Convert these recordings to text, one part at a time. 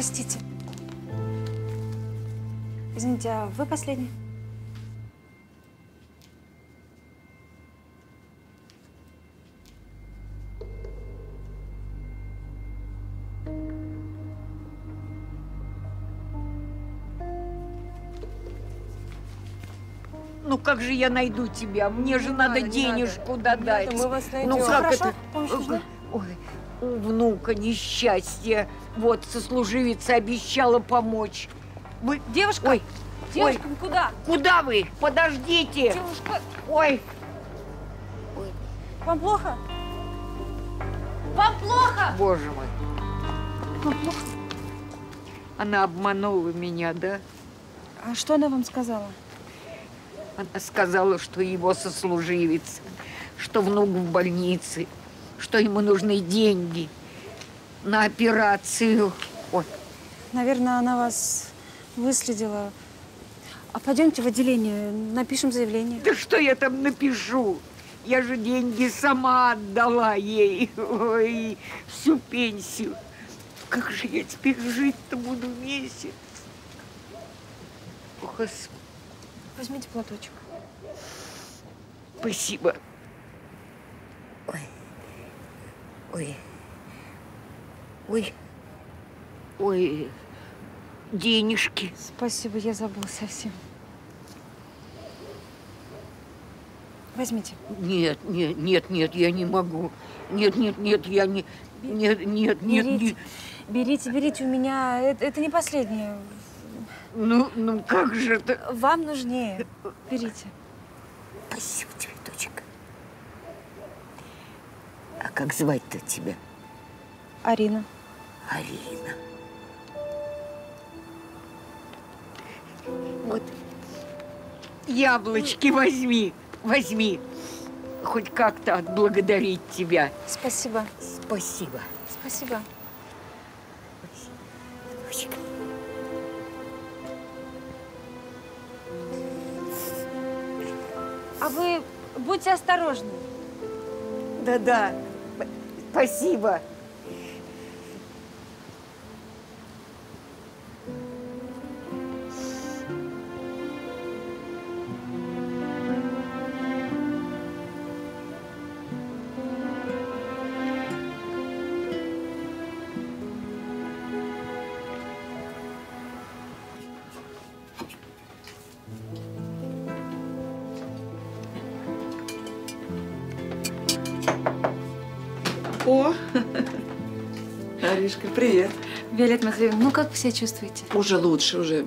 Простите. Извините, а вы последний? Ну как же я найду тебя? Мне же надо, надо, не денежку додать. Мы вас найдем. Ну как Хорошо? это? Помощь нужна? Ой, у внука несчастье. Вот, сослуживица обещала помочь. Вы... Девушка, Ой, девушка, вы куда? куда вы? Подождите. Девушка, Ой, вам плохо? Вам плохо? боже мой. Вам плохо? Она обманула меня, да? А что она вам сказала? Она сказала, что его сослуживец, что внук в больнице, что ему нужны деньги на операцию. Ой, Наверное, она вас выследила. А пойдемте в отделение, напишем заявление. да что я там напишу? Я же деньги сама отдала ей. Ой, всю пенсию. Как же я теперь жить-то буду месяц? Ох, Господи, Возьмите платочек. спасибо. Ой, ой, ой, ой, денежки. Спасибо, я забыла совсем. Возьмите. Нет, нет, нет, нет, я не могу. Нет, нет, нет, я не... Нет, нет, нет, Берите. нет. Берите, берите, у меня... Это, это не последнее. Ну, ну как же это? Вам нужнее. Берите. Спасибо тебе, А как звать-то тебя? Арина. Арина. Вот. Яблочки возьми, возьми. Хоть как-то отблагодарить тебя. Спасибо. Спасибо. Спасибо. А вы будьте осторожны. Да-да. Спасибо. Аришка, привет. Виолетта Матвеевна, ну как вы себя чувствуете? Уже лучше, уже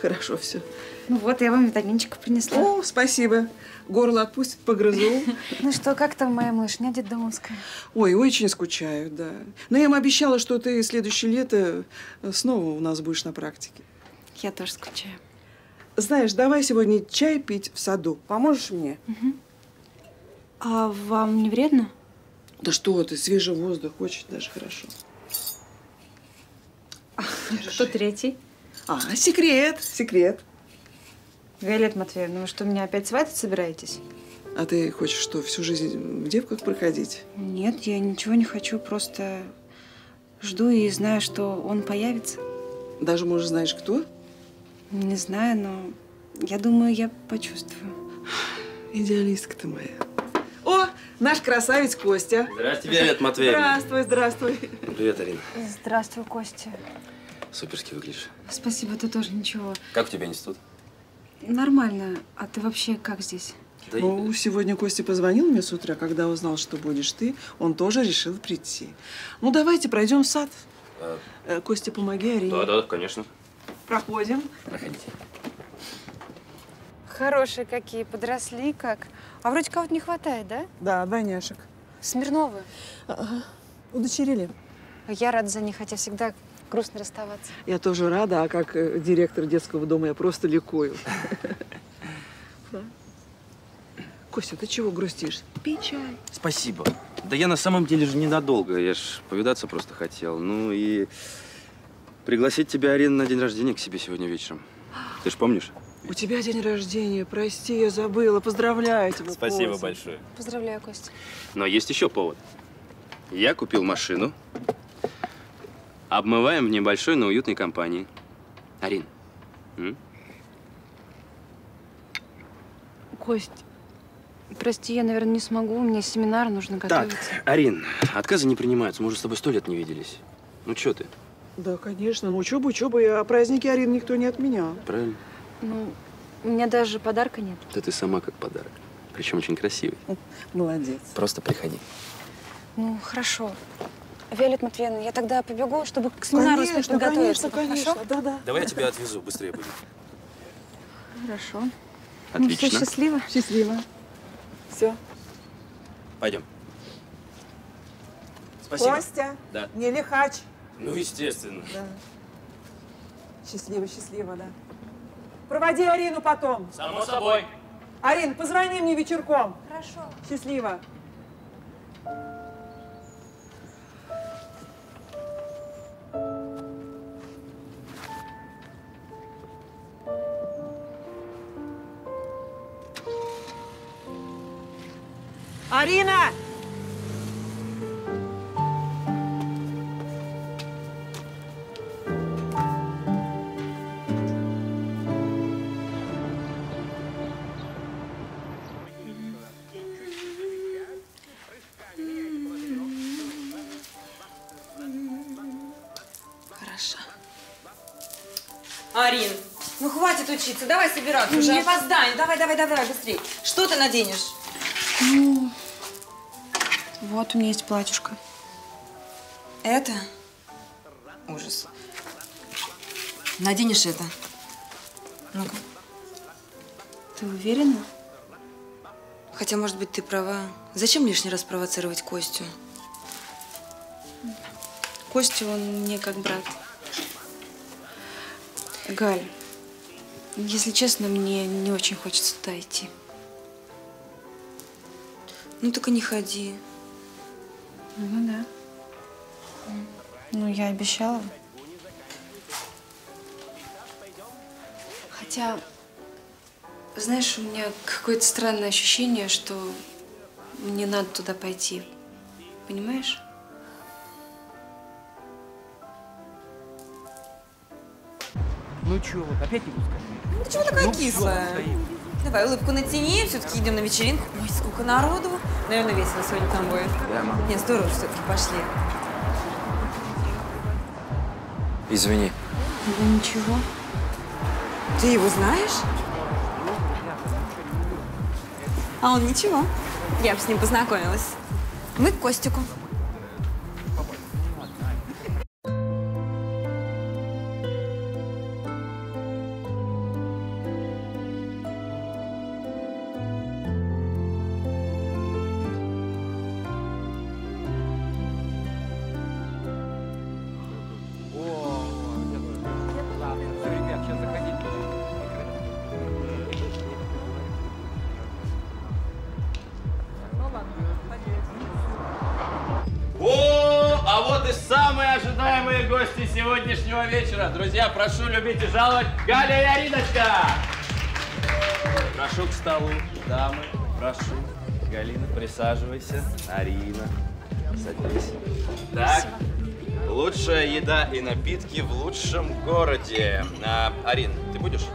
хорошо все. Ну вот, я вам витаминчиков принесла. О, спасибо. Горло отпустит, погрызу. Ну что, как там моя малышня детдомовская? Ой, очень скучаю, да. Но я им обещала, что ты следующее лето снова у нас будешь на практике. Я тоже скучаю. Знаешь, давай сегодня чай пить в саду. Поможешь мне? А вам не вредно? Да что ты, свежий воздух, очень даже хорошо. Кто третий? А, секрет, секрет. Виолетта Матвеевна, вы что, меня опять сватать собираетесь? А ты хочешь что, всю жизнь в девках проходить? Нет, я ничего не хочу, просто жду и знаю, что он появится. Даже, может, знаешь, кто? Не знаю, но я думаю, я почувствую. Идеалистка ты моя. О, наш красавец Костя. Здравствуйте, Виолетта Матвеевна. Здравствуй, здравствуй. Привет, Арина. Здравствуй, Костя. Суперски выглядишь. Спасибо, ты тоже ничего. Как у тебя институт? Нормально. А ты вообще как здесь? Да и- Ну, сегодня Костя позвонил мне с утра, когда узнал, что будешь ты. Он тоже решил прийти. Ну, давайте пройдем в сад. А, Э, Костя, помоги Арине. Да, да, конечно. Проходим. Проходите. Хорошие какие, подросли как. А вроде кого-то не хватает, да? Да, двойняшек. Смирновы. Удочерили. Я рада за них, хотя всегда грустно расставаться. Я тоже рада, а как э, директор детского дома я просто ликую. Костя, ты чего грустишь? Пей чай. Спасибо. Да я на самом деле же ненадолго. Я ж повидаться просто хотел. Ну и пригласить тебя, Арина, на день рождения к себе сегодня вечером. Ты ж помнишь? У тебя день рождения. Прости, я забыла. Поздравляю тебя. Спасибо Костя. большое. Поздравляю, Костя. Но есть еще повод. Я купил машину, Обмываем в небольшой, но уютной компании. Арин, м? Кость, прости, я, наверное, не смогу. Мне семинар нужно Так, готовиться. Арин, отказы не принимаются. Мы уже с тобой сто лет не виделись. Ну, что ты? Да, конечно. Ну, учеба, учеба. А праздники Арин никто не отменял. Правильно? Ну, у меня даже подарка нет. Да ты сама как подарок. Причем очень красивый. Молодец. Просто приходи. Ну, хорошо. Виолетта Матвеевна, я тогда побегу, чтобы к семинару успеть Конечно, подготовиться. конечно, конечно. Хорошо? Да-да. Давай я тебя отвезу, быстрее будет. Хорошо. Ну, все, Отлично. счастливо. Счастливо. Все. Пойдем. Спасибо. Костя, Да. не лихач. Ну, естественно. Да. Счастливо, счастливо, да. Проводи Арину потом. Само собой. Арин, позвони мне вечерком. Хорошо. Счастливо. Арина! Учиться, давай собираться, уже опоздаем. Давай, давай, давай, быстрей. Что ты наденешь? Вот у меня есть платьюшко. Это? Ужас. Наденешь это. Ну-ка. Ты уверена? Хотя, может быть, ты права. Зачем лишний раз провоцировать Костю? Костя, он мне как брат. Галь, если честно, мне не очень хочется туда идти. Ну так и не ходи. Ну да. Ну, я обещала. Хотя, знаешь, у меня какое-то странное ощущение, что мне надо туда пойти. Понимаешь? Ну чё, вот опять не пускай? Ну чего такая Ну, кислая? Давай, улыбку натяни, все-таки идем на вечеринку. Ой, сколько народу. Наверное, весело сегодня там будет. Мам. Нет, здорово, все-таки пошли. Извини. Да ничего. Ты его знаешь? А он ничего. Я бы с ним познакомилась. Мы к Костику. Сегодняшнего вечера. Друзья, прошу любить и жаловать Галя и Ариночка. Прошу к столу, дамы, прошу. Галина, присаживайся. Арина, садись. Так, лучшая еда и напитки в лучшем городе. А, Арин, ты будешь?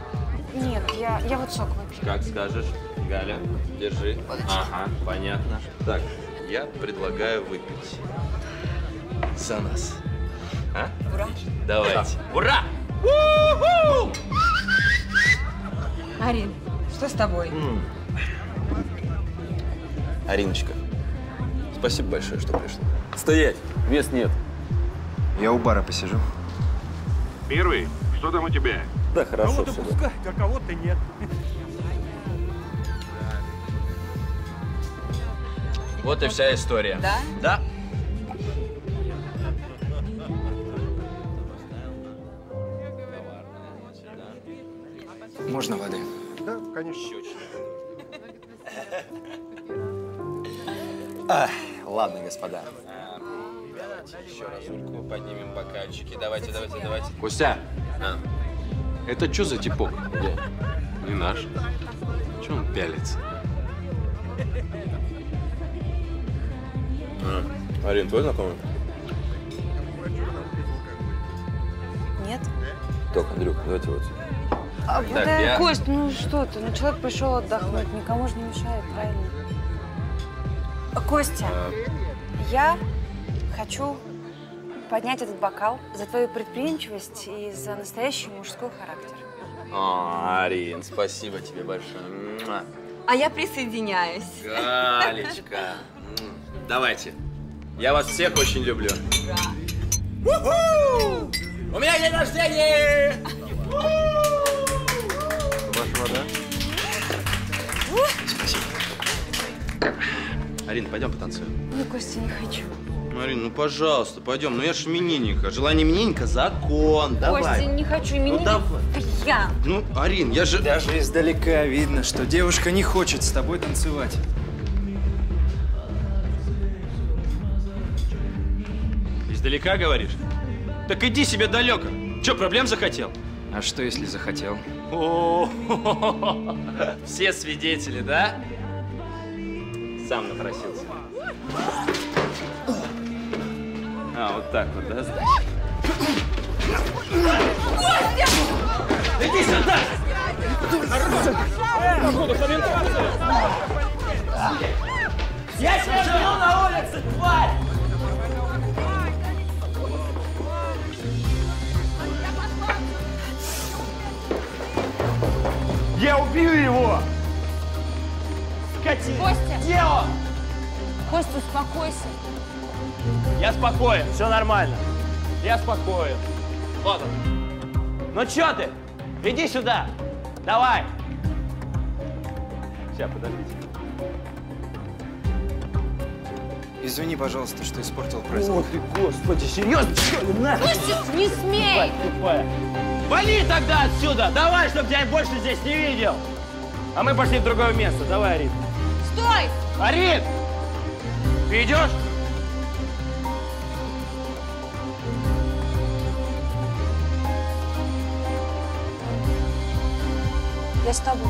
Нет, я, я вот сок выпью. Как скажешь. Галя, держи. Ага, понятно. Так, я предлагаю выпить за нас. Ура. Давайте. Ура! У-ху! Арин, что с тобой? Ариночка, спасибо большое, что пришла. Стоять! Мест нет. Я у бара посижу. Первый, что там у тебя? Да, хорошо. Кого-то пускай, а кого-то нет. Вот и вся история. Да? Да. Бокальчики. Давайте, давайте, давайте. Костя, А. это что за типок? Не наш. Че он пялится? Арин, твой знакомый? Так, Андрюх, давайте вот. А, Так, да, я- Кость, ну что ты, ну человек пришел отдохнуть, никому же не мешает, правильно? А, Костя, я хочу поднять этот бокал за твою предприимчивость и за настоящий мужской характер. О, Арин, спасибо тебе большое. А я присоединяюсь. Галечка. Давайте. Я вас всех очень люблю. У меня день рождения! Ваша вода? Арин, пойдем потанцуем. Ну, Костя, не хочу. Ну, Арин, ну пожалуйста, пойдем. Ну я ж именинника. Желание именинника – закон. Давай. Костя, не хочу, именинник. Ну давай. Я. Ну, Арин, я же... Даже издалека видно, что девушка не хочет с тобой танцевать. Издалека говоришь? Так иди себе далеко. Че, проблем захотел? А что, если захотел? О, все свидетели, да? Сам напросился. А, вот так вот, да, значит? Иди сюда! Я тебя жду на улице, тварь! Я убью его! Скотина! Костя! Где он? Костя, успокойся. Я спокоен, все нормально. Я спокоен. Вот он. Ну чё ты? Иди сюда. Давай. Сейчас, подождите. Извини, пожалуйста, что испортил праздник. Ох ты, господи, серьезно? Что ли, нахуй? Костя, не смей! Тварь тупая. Вали тогда отсюда! Давай, чтоб тебя больше здесь не видел! А мы пошли в другое место. Давай, Арин. Стой! Арин! Ты идешь? Я с тобой.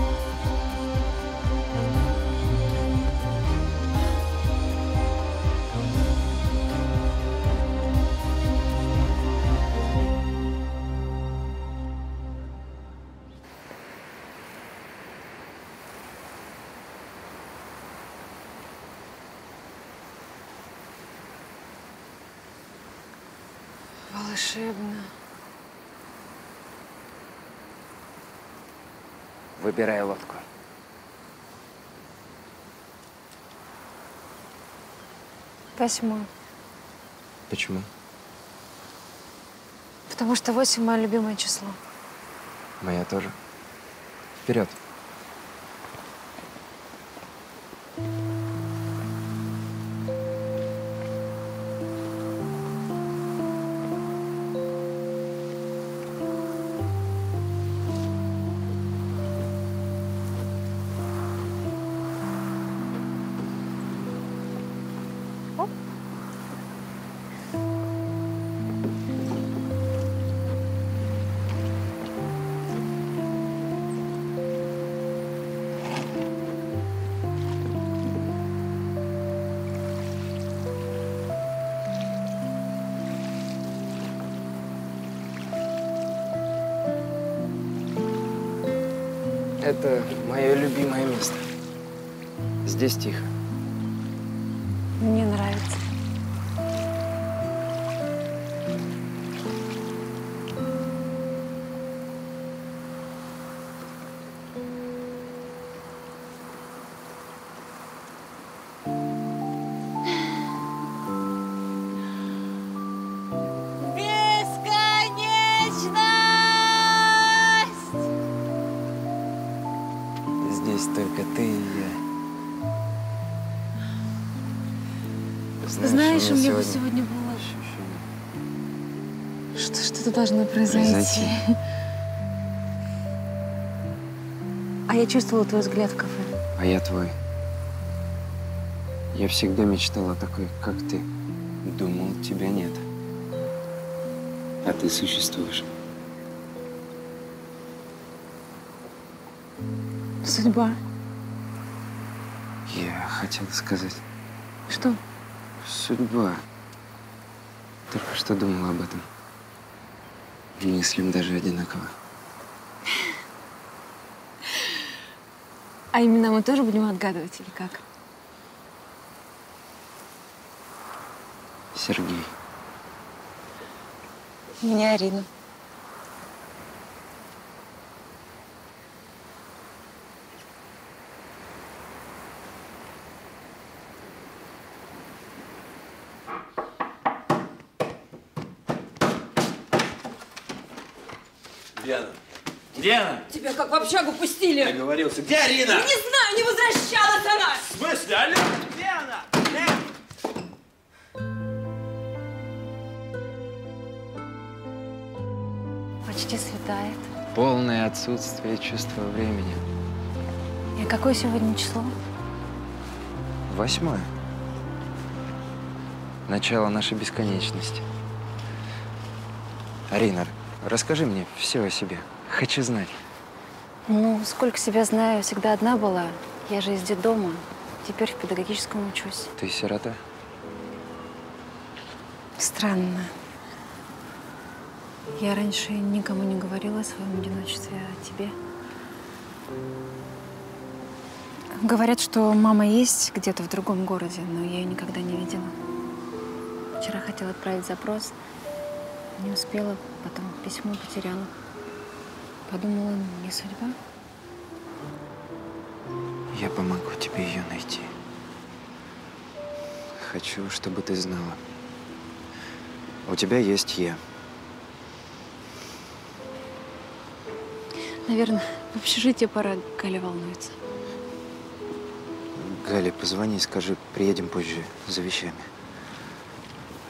Волшебно. Выбирай лодку. Восьмой. Почему? Потому что восемь мое любимое число. Моя тоже. Вперед. Это мое любимое место. Здесь тихо. Мне нравится. Произойти. Произойти. А я чувствовала твой взгляд в кафе. А я твой. Я всегда мечтала такой, как ты. Думал, тебя нет. А ты существуешь. Судьба. Я хотел сказать, Что? судьба. Только что думал об этом. Мыслим даже одинаково. А именно мы тоже будем отгадывать или как? Сергей. Меня Арина. Где она? Где она? Тебя как в общагу пустили? Договорился. Где Арина? Не знаю, не возвращалась она! В смысле? Алло? Где она? Почти светает. Полное отсутствие чувства времени. И какое сегодня число? Восьмое. Начало нашей бесконечности. Арина, расскажи мне все о себе. Хочу знать. Ну, сколько себя знаю, всегда одна была. Я же из детдома. Теперь в педагогическом учусь. Ты сирота? Странно. Я раньше никому не говорила о своем одиночестве, а тебе? Говорят, что мама есть где-то в другом городе, но я ее никогда не видела. Вчера хотела отправить запрос, не успела, потом письмо потеряла. Подумала, не судьба. Я помогу тебе ее найти. Хочу, чтобы ты знала. У тебя есть я. Наверное, в общежитие пора, Галя волнуется. Гале, позвони, скажи, приедем позже за вещами.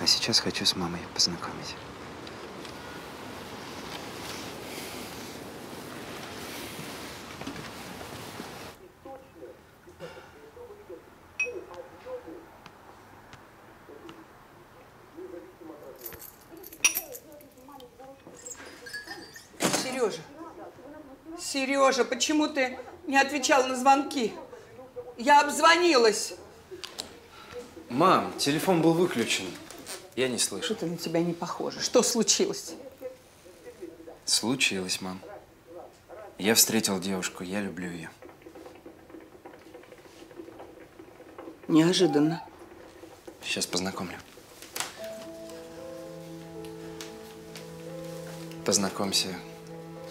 А сейчас хочу с мамой познакомить. Сережа, почему ты не отвечал на звонки? Я обзвонилась. Мам, телефон был выключен. Я не слышу. Что-то на тебя не похоже. Что случилось? Случилось, мам. Я встретил девушку, я люблю ее. Неожиданно. Сейчас познакомлю. Познакомься.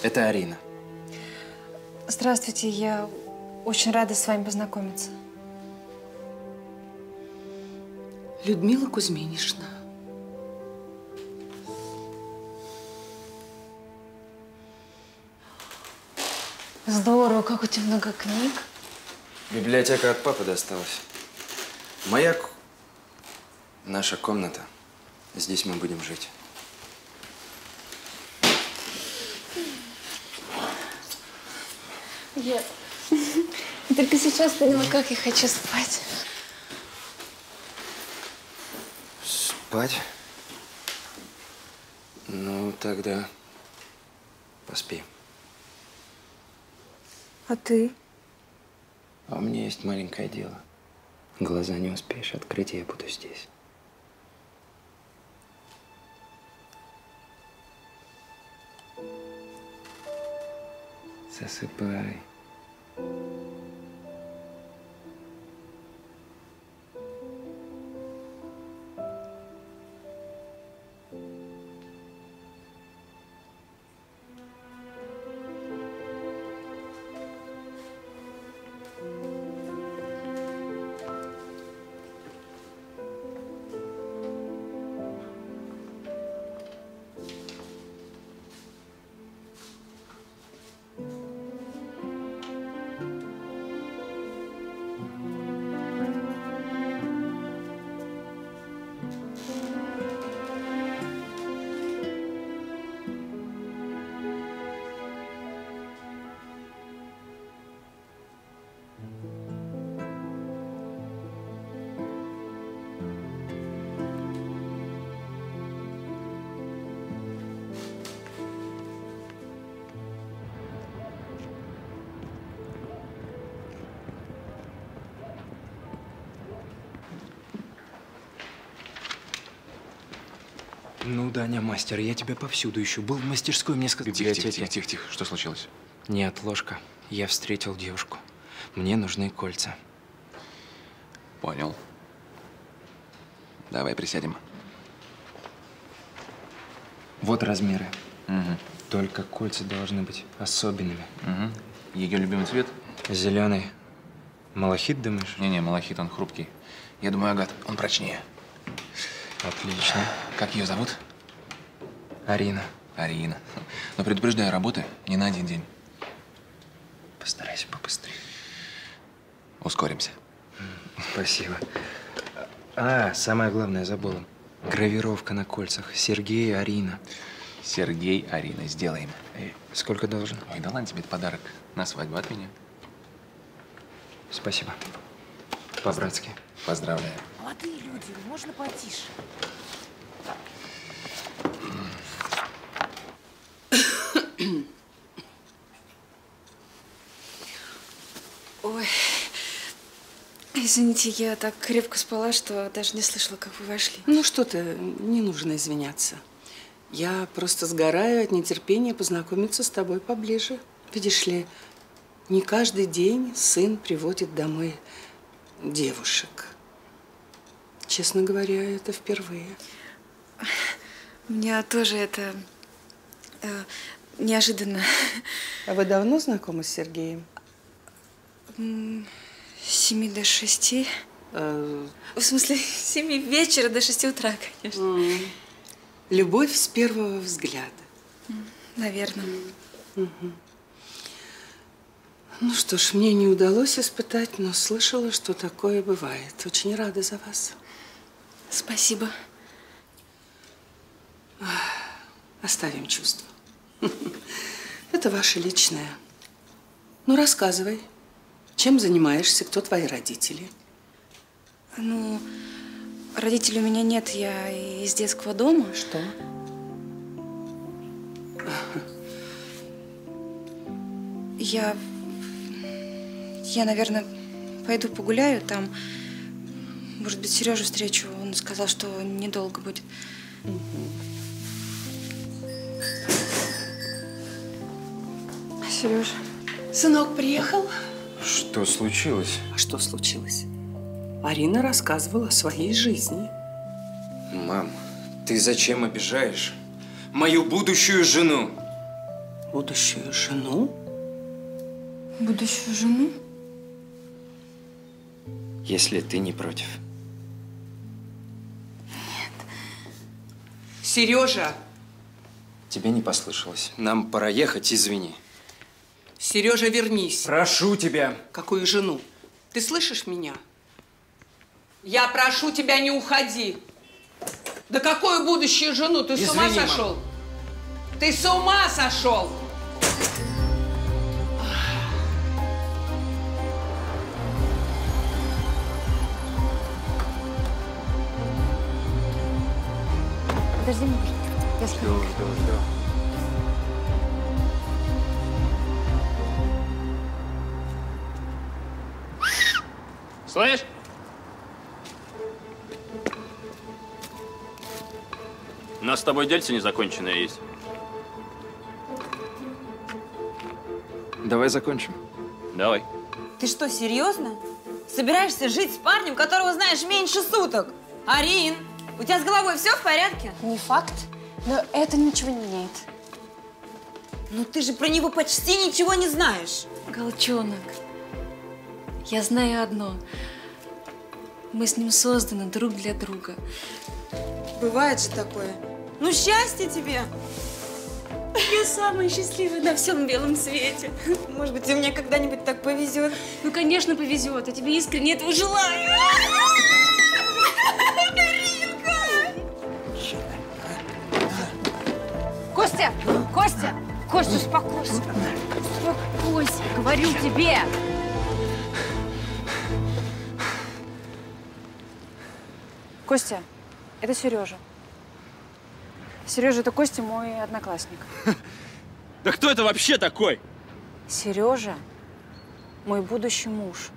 Это Арина. Здравствуйте, я очень рада с вами познакомиться. Людмила Кузьминишна. Здорово, как у тебя много книг. Библиотека от папы досталась. Моя... Наша комната. Здесь мы будем жить. Я только сейчас поняла, как я хочу спать. Спать? Ну, тогда поспи. А ты? А у меня есть маленькое дело. Глаза не успеешь открыть, и я буду здесь. さすっ払い Ну, Даня, мастер, я тебя повсюду ищу. Был в мастерской, мне сказали... Тихо, тихо, тихо, тихо, тихо. Что случилось? Нет, ложка. Я встретил девушку. Мне нужны кольца. Понял. Давай присядем. Вот размеры. Угу. Только кольца должны быть особенными. Угу. Ее любимый цвет? Зеленый. Малахит, думаешь? Не-не, малахит, он хрупкий. Я думаю, агат, он прочнее. Отлично. Как ее зовут? Арина. Арина. Но предупреждаю, работы не на один день. Постарайся побыстрее. Ускоримся. Спасибо. А, самое главное забыл. Гравировка на кольцах. Сергей, Арина. Сергей, Арина, сделаем. Эй, сколько должен? Ой, да ладно тебе, это подарок на свадьбу от меня. Спасибо. По-братски. Поздравляю. Молодые люди, можно потише? Ой, извините, я так крепко спала, что даже не слышала, как вы вошли. Ну что ты, не нужно извиняться. Я просто сгораю от нетерпения познакомиться с тобой поближе. Видишь ли, не каждый день сын приводит домой девушек. Честно говоря, это впервые. Меня тоже это э, неожиданно. А вы давно знакомы с Сергеем? М, С семи до шести. Э, В смысле, с семи вечера до шести утра, конечно. м, Любовь с первого взгляда. Наверное. Мгм. Ну что ж, мне не удалось испытать, но слышала, что такое бывает. Очень рада за вас. Спасибо. Оставим чувства. Это ваше личное. Ну, рассказывай. Чем занимаешься? Кто твои родители? Ну, родителей у меня нет, я из детского дома. Что? Я, я, наверное, пойду погуляю там. Может быть, Сережу встречу. Он сказал, что недолго будет. Сереж, Сынок приехал? Что случилось? А что случилось? Арина рассказывала о своей жизни. Мам, ты зачем обижаешь мою будущую жену? Будущую жену? будущую жену? Если ты не против. Сережа! Тебе не послышалось. Нам пора ехать, извини. Сережа, вернись. Прошу тебя. Какую жену? Ты слышишь меня? Я прошу тебя, не уходи. Да какую будущую жену? Ты с ума Извини, сошел? Ты с ума сошел? Подожди. Я Жду, жду, жду. Слышь? У нас с тобой дельце незаконченное есть. Давай закончим. Давай. Ты что, серьезно? Собираешься жить с парнем, которого знаешь меньше суток? Арин, у тебя с головой все в порядке? Не факт, но это ничего не меняет. Ну ты же про него почти ничего не знаешь. Голчонок, я знаю одно. Мы с ним созданы друг для друга. Бывает же такое. Ну, счастье тебе. Я самая счастливая на всем белом свете. Может быть, и мне когда-нибудь так повезет. Ну, конечно, повезет. Я тебе искренне этого желаю. Костя! Костя! Костя, успокойся! Успокойся, говорю тебе! Костя, это Сережа. Сережа, это Костя, мой одноклассник. Да кто это вообще такой? Сережа, мой будущий муж.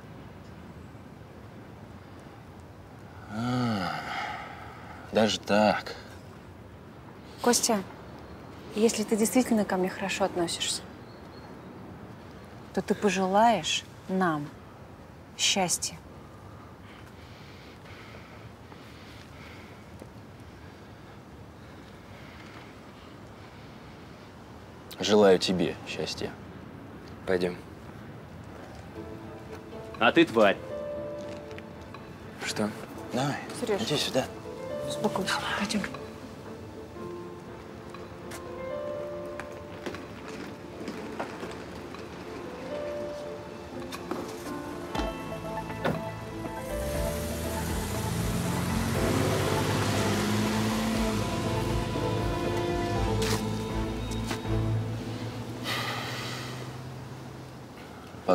Даже так. Костя, если ты действительно ко мне хорошо относишься, то ты пожелаешь нам счастья. Желаю тебе счастья. Пойдем. А ты тварь. Что? Давай, Сереж. иди сюда. Успокойся. Пойдем.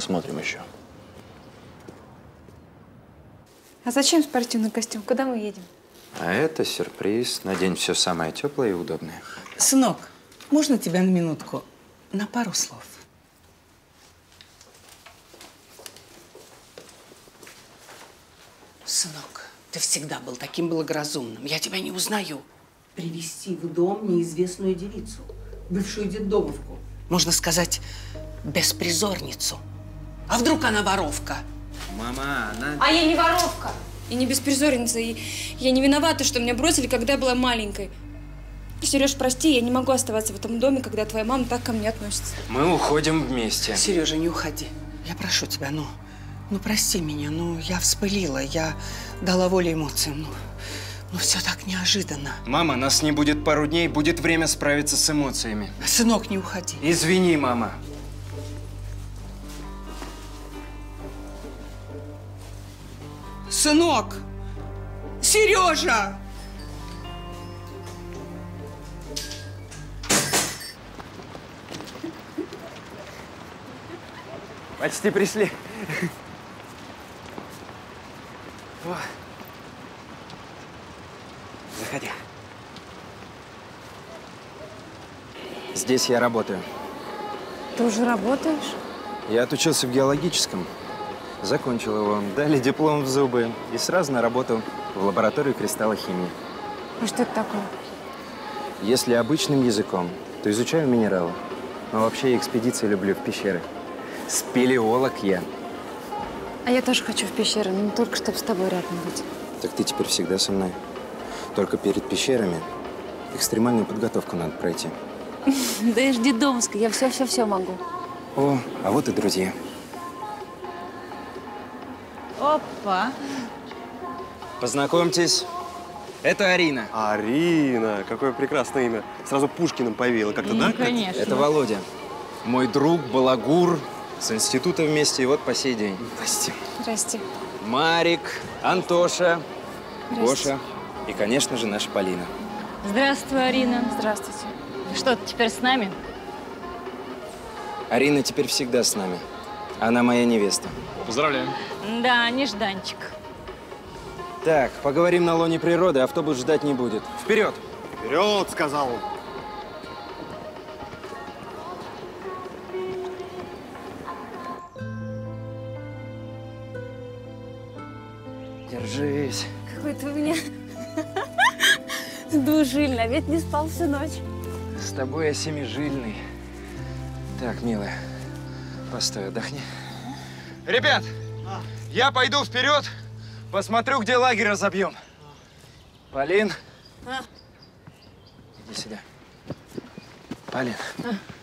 Посмотрим еще. А зачем спортивный костюм? Куда мы едем? А это сюрприз. Надень все самое теплое и удобное. Сынок, можно тебя на минутку? На пару слов. Сынок, ты всегда был таким благоразумным. Я тебя не узнаю. Привести в дом неизвестную девицу, бывшую детдомовку. Можно сказать, беспризорницу. А вдруг она воровка? Мама, она... А я не воровка. И не беспризорница. И я не виновата, что меня бросили, когда я была маленькой. Сереж, прости, я не могу оставаться в этом доме, когда твоя мама так ко мне относится. Мы уходим вместе. Сережа, не уходи. Я прошу тебя, ну, ну прости меня, ну я вспылила, я дала волю эмоциям, ну, ну все так неожиданно. Мама, нас не будет пару дней, будет время справиться с эмоциями. Сынок, не уходи. Извини, мама. Сынок! Сережа! Почти пришли. О. Заходи. Здесь я работаю. Ты уже работаешь? Я отучился в геологическом. Закончил его. Дали диплом в зубы. И сразу на работу в лабораторию кристаллохимии. А что это такое? Если обычным языком, то изучаю минералы. Но вообще экспедиции люблю в пещеры. Спелеолог я. А я тоже хочу в пещеру, но только, чтобы с тобой рядом быть. Так ты теперь всегда со мной. Только перед пещерами экстремальную подготовку надо пройти. Да я ж детдомовская, я все-все-все могу. О, а вот и друзья. Опа. Познакомьтесь, это Арина. Арина, какое прекрасное имя. Сразу Пушкиным повеяло как-то, да? Это Володя. Мой друг, балагур, с института вместе, и вот по сей день. Здрасте. Здрасте. Марик, Антоша, Здрасте. Гоша и, конечно же, наша Полина. Здравствуй, Арина. Здравствуйте. Что, ты теперь с нами? Арина теперь всегда с нами. Она моя невеста. Поздравляю. Да, нежданчик. Так, поговорим на лоне природы, автобус ждать не будет. Вперед! Вперед, сказал он. Держись. Какой ты у меня двужильный, а ведь не спал всю ночь. С тобой я семижильный. Так, милая, постой, отдохни. Ребят, я пойду вперед, посмотрю, где лагерь разобьем. Полин, иди сюда. Полин,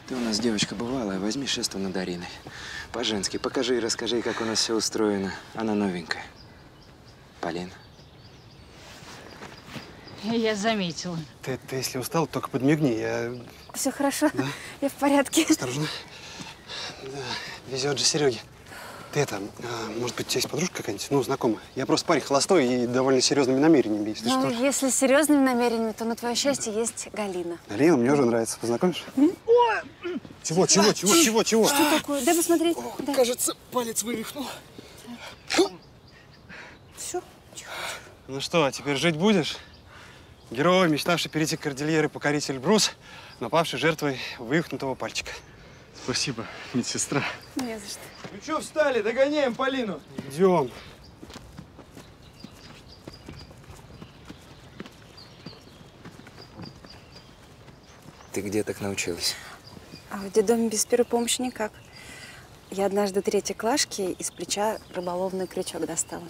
ты у нас девочка бывалая, возьми шество над Ариной. По-женски, покажи и расскажи, как у нас все устроено. Она новенькая. Полин. Я заметила. Ты, ты если устал, только подмигни. Я Все хорошо, я в порядке. осторожно. Да, везет же Сереге. Ты это, а, может быть, у тебя есть подружка какая-нибудь? Ну, знакомая. Я просто парень холостой и довольно серьезными намерениями, если Ну, что. если с серьезными намерениями, то на твое счастье есть Галина. Алина, мне уже нравится. Познакомишь? Чего, чего, чего, чего, чего? Что такое? Дай посмотреть. Дай. Кажется, палец вывихнул. Все. Ну что, теперь жить будешь? Герой, мечтавший перейти кордильеры покоритель Брус, но павший жертвой вывихнутого пальчика. Спасибо, медсестра. Не за что. Ну что встали? Догоняем Полину. Идем. Ты где так научилась? А в детдоме без первой помощи никак. Я однажды третьей клашки из плеча рыболовный крючок достала.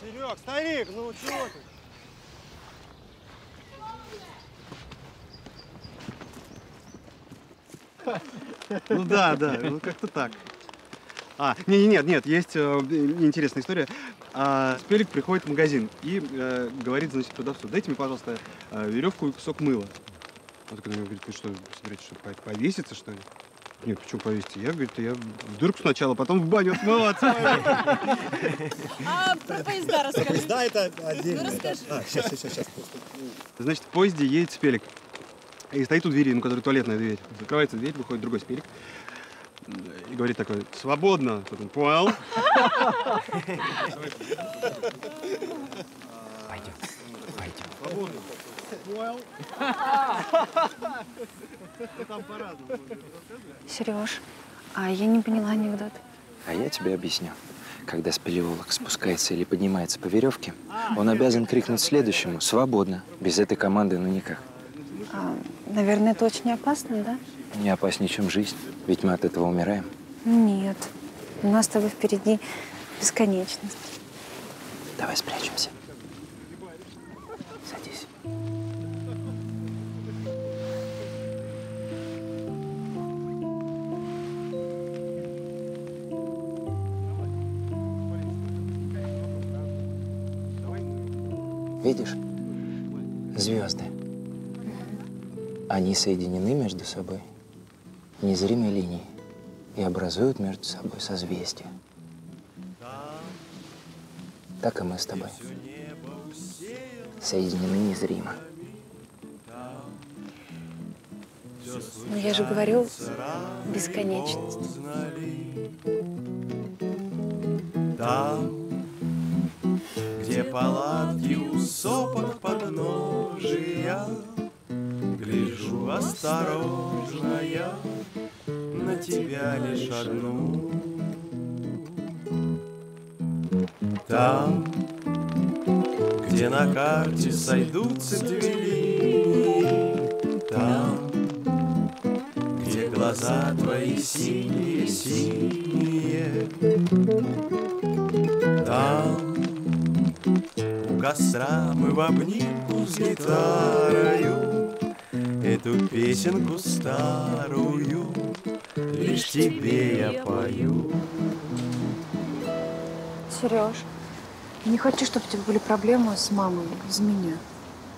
Серег, старик, ну чего ты? Ну да, да, ну как-то так. А, не, не, нет, нет, есть э, интересная история. А, Спелик приходит в магазин и э, говорит, значит, продавцу, дайте мне, пожалуйста, э, веревку и кусок мыла. Он такой на него говорит, вы что, собираетесь что, по- повеситься, что ли? Нет, почему повесить? Я, говорит, я в дырку сначала, потом в баню отмываться. А про поезда расскажи. Поезда это отдельно, Ну, расскажи. А, сейчас, сейчас, сейчас. Значит, в поезде едет спелик. И стоит у двери, ну, которая туалетная дверь. Закрывается дверь, выходит другой спелик. И говорит такой, свободно. Потом, понял? Пойдем, пойдем. Свободно. Понял? Там по-разному. Сереж, а я не поняла анекдот. А я тебе объясню. Когда спелеолог спускается или поднимается по веревке, он обязан крикнуть следующему «Свободно!». Без этой команды ну никак. А, наверное, это очень опасно, да? Не опаснее, чем жизнь. Ведь мы от этого умираем. Нет. У нас с тобой впереди бесконечность. Давай спрячемся. Они соединены между собой незримой линией и образуют между собой созвездия. Так и мы с тобой. Соединены незримо. Но я же говорю, бесконечность. Там, где палатки у сопок подножия, Гляжу осторожно я на тебя лишь одну. Там, где на карте сойдутся две линии, Там, где глаза твои синие-синие, Там, у костра мы в обнимку с гитарою Эту песенку старую Лишь тебе я пою Сереж, не хочу, чтобы у тебя были проблемы с мамой из меня.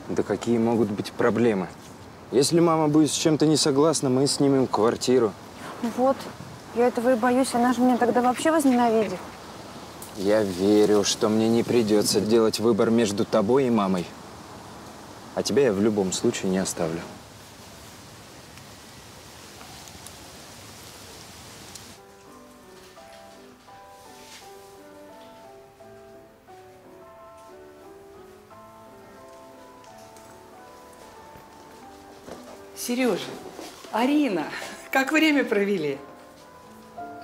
Да какие могут быть проблемы? Если мама будет с чем-то не согласна, мы снимем квартиру. Вот, я этого и боюсь, она же меня тогда вообще возненавидит. Я верю, что мне не придется делать выбор между тобой и мамой. А тебя я в любом случае не оставлю. Сережа, Арина, как время провели?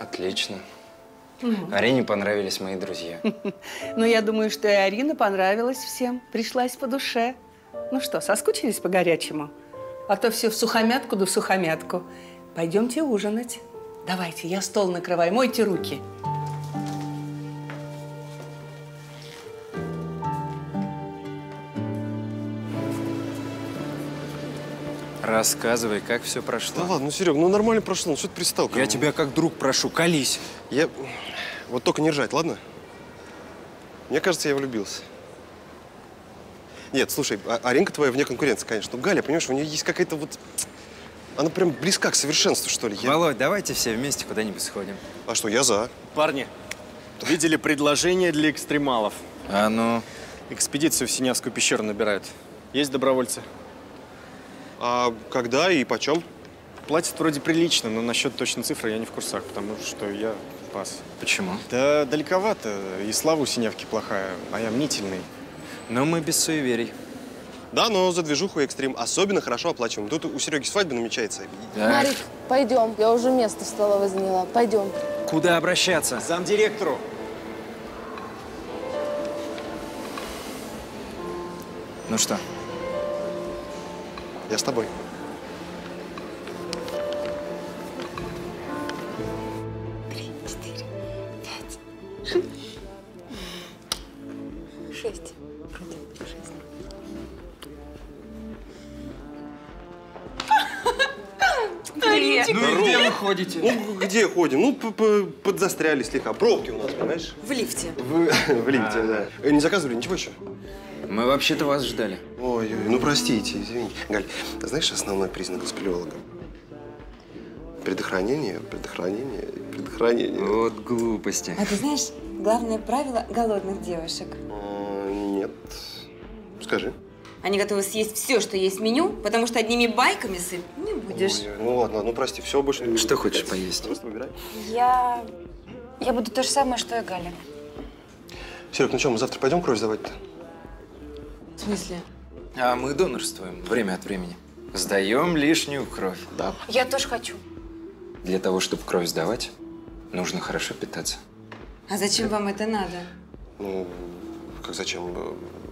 Отлично. Мгм. Арине понравились мои друзья. Ну, я думаю, что и Арина понравилась всем, пришлась по душе. Ну что, соскучились по горячему? А то все в сухомятку да в сухомятку. Пойдемте ужинать. Давайте, я стол накрываю, мойте руки. Рассказывай, как все прошло. Да ладно, ну, Серег, ну нормально прошло, ну что ты пристал? Я тебя как друг прошу, колись. Я... Вот только не ржать, ладно? Мне кажется, я влюбился. Нет, слушай, а- Аринка твоя вне конкуренции, конечно. Но Галя, понимаешь, у нее есть какая-то вот... Она прям близка к совершенству, что ли. Я- Володь, давайте все вместе куда-нибудь сходим. А что, я за. Парни, видели предложение для экстремалов? А ну? Экспедицию в Синявскую пещеру набирают. Есть добровольцы? А когда и почем? Платят вроде прилично, но насчет точной цифры я не в курсах, потому что я пас. Почему? Да далековато, и слава у Синявки плохая, а я мнительный. Но мы без суеверий. Да, но за движуху и экстрим особенно хорошо оплачиваем. Тут у Сереги свадьба намечается. Марик, пойдем. Я уже место в столовой заняла. Пойдем. Куда обращаться? Замдиректору. Ну что? Я с тобой. Шесть. Шесть. Привет. Ну и где вы ходите? Ну, где ходим? Ну, п- п- подзастряли слегка. Пробки у нас, понимаешь? В лифте. В, в лифте, да. Э, Не заказывали ничего еще? Мы вообще-то вас ждали. Ой, ой, ну простите, извини. Галь, знаешь основной признак спелеолога? Предохранение, предохранение, предохранение. Вот глупости. А ты знаешь, главное правило голодных девушек. А, Нет. Скажи. Они готовы съесть все, что есть в меню, потому что одними байками сыт не будешь. Ой, ну ладно, ну прости, все больше не Что хочешь поесть? Просто выбирай. Я... Я буду то же самое, что и Галя. Серег, ну что, мы завтра пойдем кровь сдавать-то? В смысле? А мы донорствуем время от времени. Сдаем лишнюю кровь. Да. Я тоже хочу. Для того, чтобы кровь сдавать, нужно хорошо питаться. А зачем вам это надо? Ну, как зачем?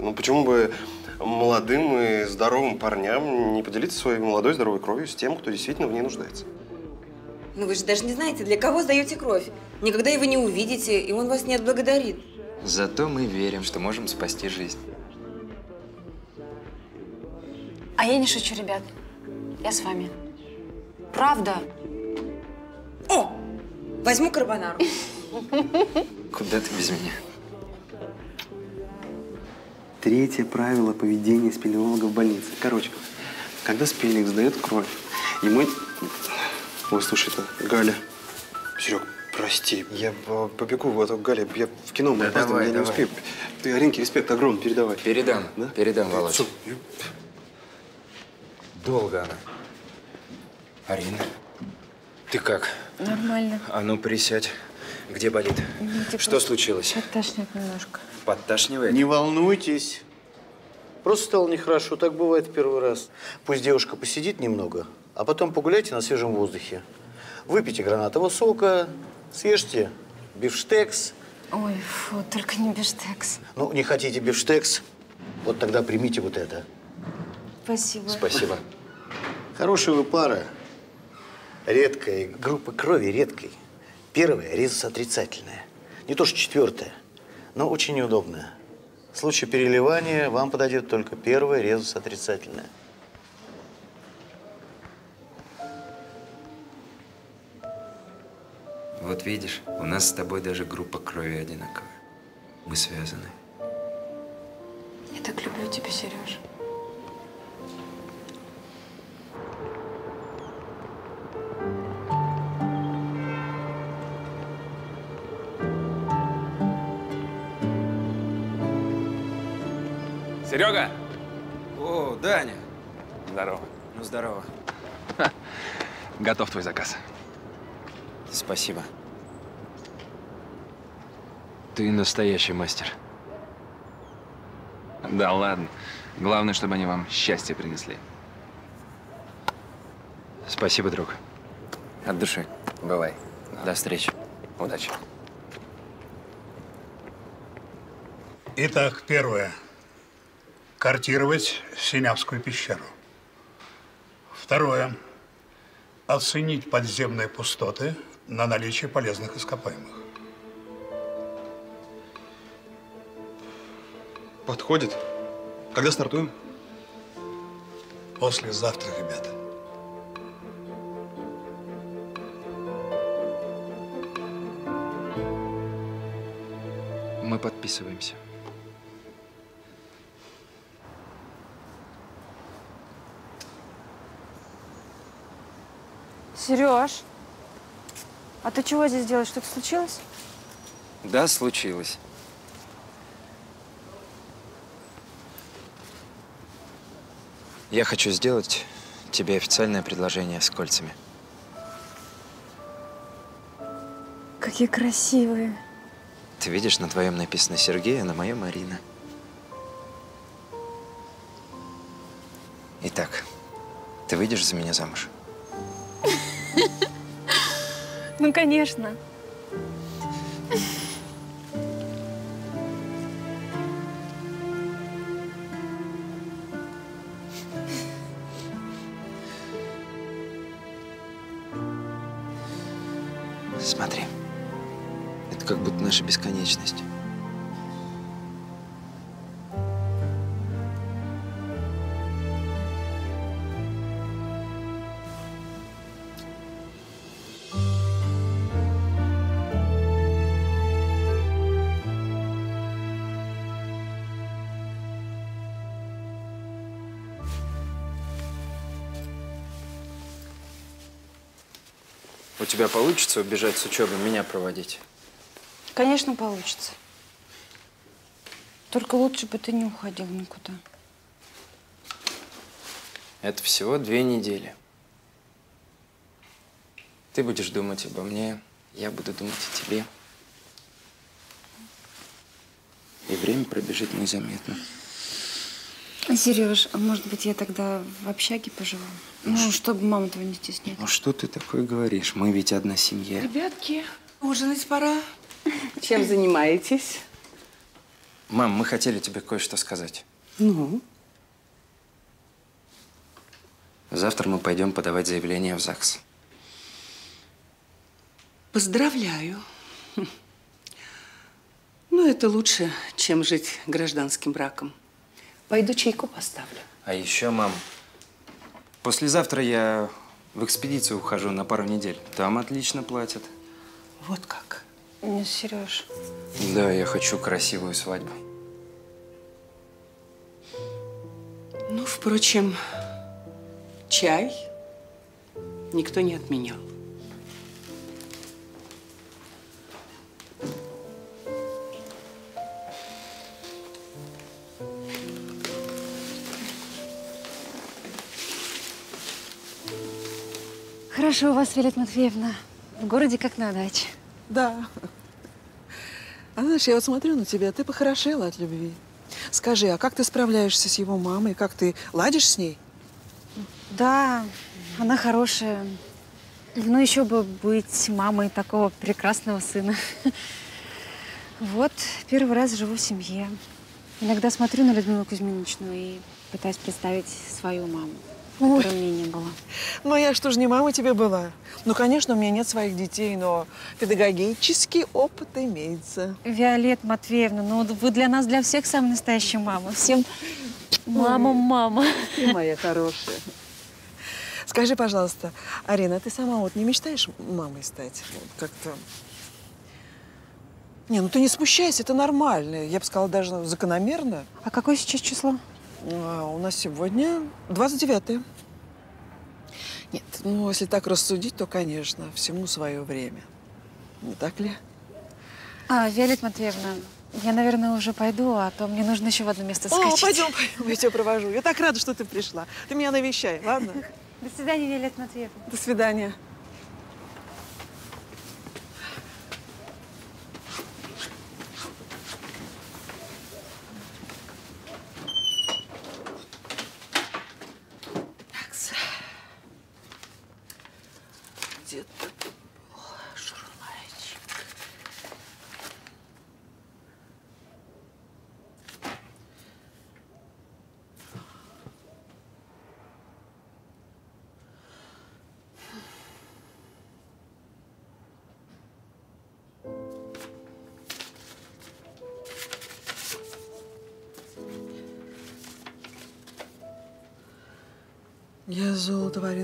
Ну, почему бы молодым и здоровым парням не поделиться своей молодой здоровой кровью с тем, кто действительно в ней нуждается? Ну вы же даже не знаете, для кого сдаете кровь. Никогда его не увидите, и он вас не отблагодарит. Зато мы верим, что можем спасти жизнь. А я не шучу, ребят. Я с вами. Правда. О! Возьму карбонару. Куда ты без меня? Третье правило поведения спелеолога в больнице. Короче, когда спелик сдает кровь, ему... Ой, слушай, это Галя. Серег, прости, я побегу в эту Галя, я в кино, мы Да опаздываем, давай, я не давай. успею. Ты Аринке респект огромный передавай. Передам, Да? передам, Володь. Долго она. Арина, ты как? Нормально. А ну, присядь. Где болит? Что случилось? Подташнит немножко. Подташнивает? Не волнуйтесь. Просто стало нехорошо. Так бывает в первый раз. Пусть девушка посидит немного, а потом погуляйте на свежем воздухе. Выпейте гранатового сока, съешьте бифштекс. Ой, фу, только не бифштекс. Ну, не хотите бифштекс, вот тогда примите вот это. Спасибо. Спасибо. Хорошая вы пара. Редкая, группа крови редкой. Первая резус отрицательная. Не то что четвертая, но очень неудобная. В случае переливания вам подойдет только первая резус отрицательная. Вот видишь, у нас с тобой даже группа крови одинаковая. Мы связаны. Я так люблю тебя, Сереж. Серега! О, Даня. Здорово. Ну, здорово. Готов твой заказ. Спасибо. Ты настоящий мастер. Да ладно. Главное, чтобы они вам счастье принесли. Спасибо, друг. От души. Бывай. До встречи. Удачи. Итак, первое. Картировать Синявскую пещеру. Второе. Оценить подземные пустоты на наличие полезных ископаемых. Подходит. Когда стартуем? Послезавтра, ребята. Мы подписываемся. Сереж, а ты чего здесь делаешь? Что-то случилось? Да, случилось. Я хочу сделать тебе официальное предложение с кольцами. Какие красивые. Ты видишь, на твоем написано Сергей, а на моем Марина. Итак, ты выйдешь за меня замуж? Ну, конечно. Тебя получится убежать с учебы, меня проводить? Конечно, получится. Только лучше бы ты не уходил никуда. Это всего две недели. Ты будешь думать обо мне, я буду думать о тебе. И время пробежит незаметно. Сереж, а может быть, я тогда в общаге поживу? Ну, чтобы маму твою не стеснять. Ну что ты такое говоришь? Мы ведь одна семья. Ребятки, ужинать пора. Чем занимаетесь? Мам, мы хотели тебе кое-что сказать. Ну? Завтра мы пойдем подавать заявление в ЗАГС. Поздравляю. Ну, это лучше, чем жить гражданским браком. Пойду чайку поставлю. А еще, мам, послезавтра я в экспедицию ухожу на пару недель. Там отлично платят. Вот как? Не, Сереж. Да, я хочу красивую свадьбу. Ну, впрочем, чай никто не отменял. Хорошо у вас, Виолетта Матвеевна. В городе как на даче. Да. А знаешь, я вот смотрю на тебя, ты похорошела от любви. Скажи, а как ты справляешься с его мамой? Как ты ладишь с ней? Да, она хорошая. Ну, еще бы быть мамой такого прекрасного сына. Вот, первый раз живу в семье. Иногда смотрю на Людмилу Кузьминичну и пытаюсь представить свою маму, Ой. которой у меня не было. Ну, я что ж не мама тебе была? Ну, конечно, у меня нет своих детей, но педагогический опыт имеется. Виолет Матвеевна, ну вы для нас, для всех самая настоящая мама. Всем мама, мама. Ты моя хорошая. Скажи, пожалуйста, Арина, ты сама вот не мечтаешь мамой стать? Вот как-то... Не, ну ты не смущайся, это нормально. Я бы сказала, даже закономерно. А какое сейчас число? А, у нас сегодня 29 Нет, ну, если так рассудить, то, конечно, всему свое время. Не так ли? А, Виолетта Матвеевна, я, наверное, уже пойду, а то мне нужно еще в одно место О, скачать. пойдем, пойдем, я тебя провожу. Я так рада, что ты пришла. Ты меня навещай, ладно? До свидания, Виолетта Матвеевна. До свидания.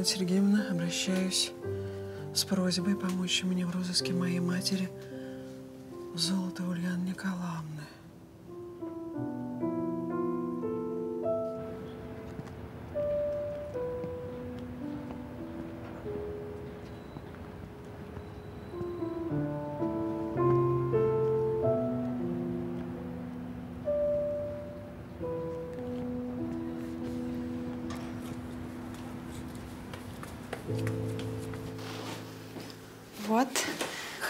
Арина Сергеевна, обращаюсь с просьбой помочь мне в розыске моей матери Золотовой Ульяны Николаевны.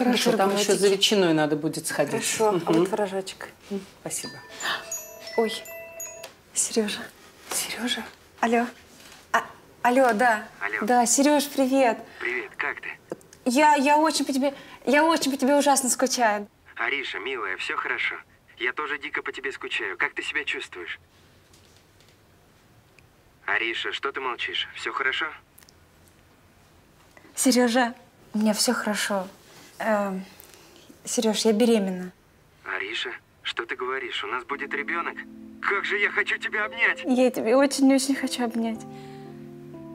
Хорошо, там еще за ветчиной надо будет сходить. Хорошо, а вот творожочек. Спасибо. Ой, Сережа. Сережа? Алло. А, алло, да. Алло. Да, Сереж, привет. Привет, как ты? Я, я очень по тебе, я очень по тебе ужасно скучаю. Ариша, милая, все хорошо? Я тоже дико по тебе скучаю. Как ты себя чувствуешь? Ариша, что ты молчишь? Все хорошо? Сережа, у меня все хорошо. Эм, Сереж, я беременна. Ариша, что ты говоришь? У нас будет ребенок? Как же я хочу тебя обнять! Я тебя очень-очень хочу обнять.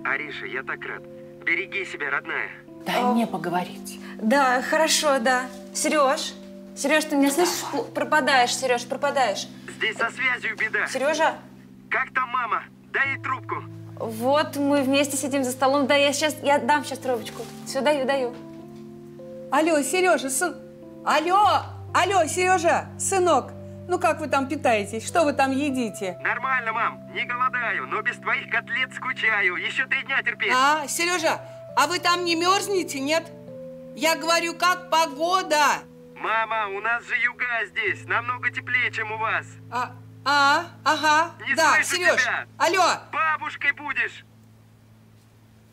Ариша, я так рад. Береги себя, родная. Дай мне поговорить. Да, хорошо, да. Сереж, Сереж, ты меня слышишь? Пропадаешь, Сереж, пропадаешь. Здесь со связью беда. Сережа? Как там мама? Дай ей трубку. Вот мы вместе сидим за столом. Да, я сейчас, я дам сейчас трубочку. Все, даю, даю. Алло, Сережа, сын... Алло, алло, Сережа, сынок. Ну как вы там питаетесь? Что вы там едите? Нормально, мам. Не голодаю, но без твоих котлет скучаю. Еще три дня терпеть. А, Сережа, а вы там не мерзнете, нет? Я говорю, как погода? Мама, у нас же юга здесь. Намного теплее, чем у вас. А, а, ага, Не да, слышу Сереж, тебя. алло. Бабушкой будешь.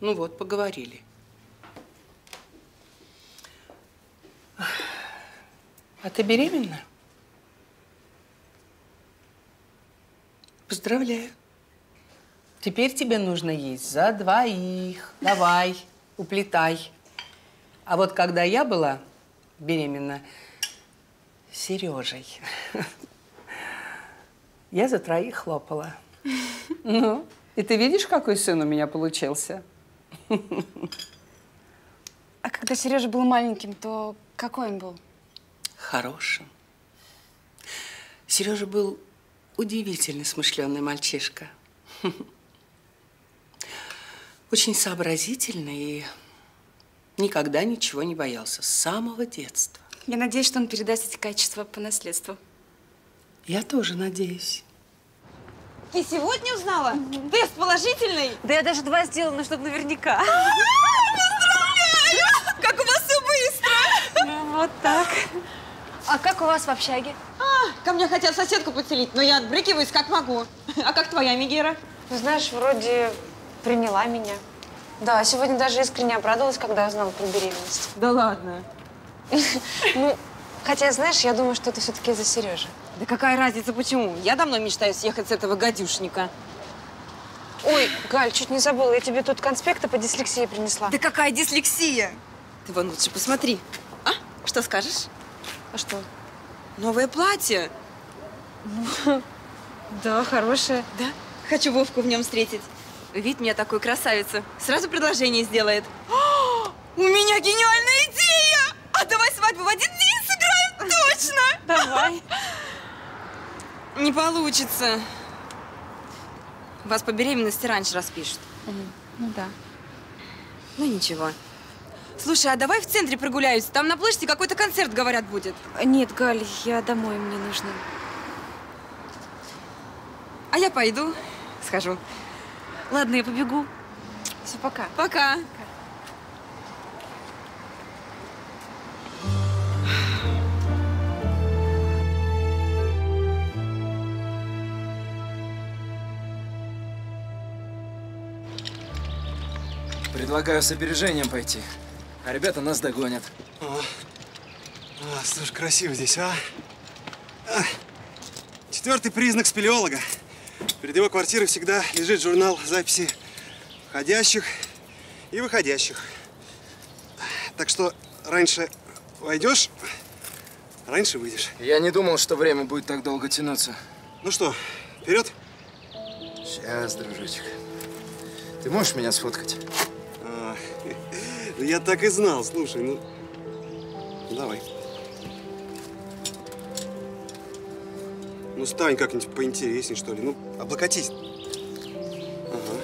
Ну вот, поговорили. А ты беременна? Поздравляю. Теперь тебе нужно есть за двоих. Давай, уплетай. А вот когда я была беременна Сережей, я за троих хлопала. Ну, и ты видишь, какой сын у меня получился? А когда Сережа был маленьким, то какой он был? Хорошим. Сережа был удивительно смышленый мальчишка. Очень сообразительный и никогда ничего не боялся с самого детства. Я надеюсь, что он передаст эти качества по наследству. Я тоже надеюсь. Ты сегодня узнала? Тест положительный? Да я даже два сделала, чтобы наверняка. Поздравляю! Как у вас все быстро! Ну, вот так. А как у вас в общаге? А, ко мне хотят соседку поселить, но я отбрыкиваюсь как могу. А как твоя Мегера? Ну, знаешь, вроде приняла меня. Да, сегодня даже искренне обрадовалась, когда узнала про беременность. Да ладно. Ну, хотя, знаешь, я думаю, что это все-таки из-за Сережи. Да какая разница, почему? Я давно мечтаю съехать с этого гадюшника. Ой, Галь, чуть не забыла, я тебе тут конспекты по дислексии принесла. Да какая дислексия? Ты вон лучше посмотри. Что скажешь? А что? Новое платье. Да, хорошее. Да? Хочу Вовку в нем встретить. Вид меня такой красавица. Сразу предложение сделает. О, у меня гениальная идея! А давай свадьбу в один день сыграем? Точно! Давай. Не получится. Вас по беременности раньше распишут. Ну да. Ну ничего. Слушай, а давай в центре прогуляюсь. Там на площади какой-то концерт, говорят, будет. Нет, Галь, я домой, мне нужно. А я пойду, схожу. Ладно, я побегу. Все, пока. Пока. Предлагаю с опережением пойти. А ребята нас догонят. А, а, слушай, красиво здесь, а? А, Четвертый признак спелеолога. Перед его квартирой всегда лежит журнал записи входящих и выходящих. Так что раньше войдешь, раньше выйдешь. Я не думал, что время будет так долго тянуться. Ну что, вперед? Сейчас, дружочек. Ты можешь меня сфоткать? А, я так и знал, слушай, ну, давай. Ну, стань как-нибудь поинтереснее, что ли. Ну, облокотись. Ага.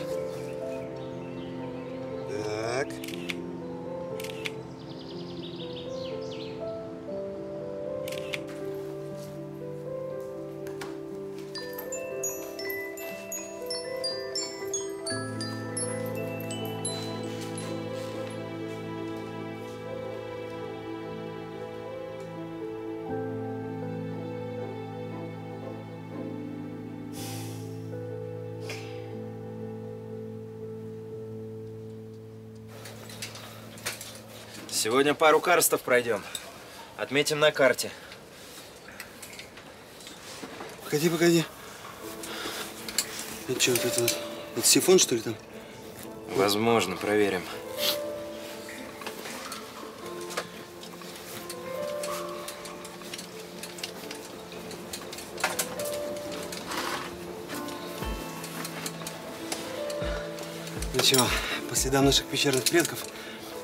Сегодня пару карстов пройдем. Отметим на карте. Погоди, погоди. Это что, вот это вот? Это сифон, что ли, там? Возможно, проверим. Ну Ничего, по следам наших пещерных предков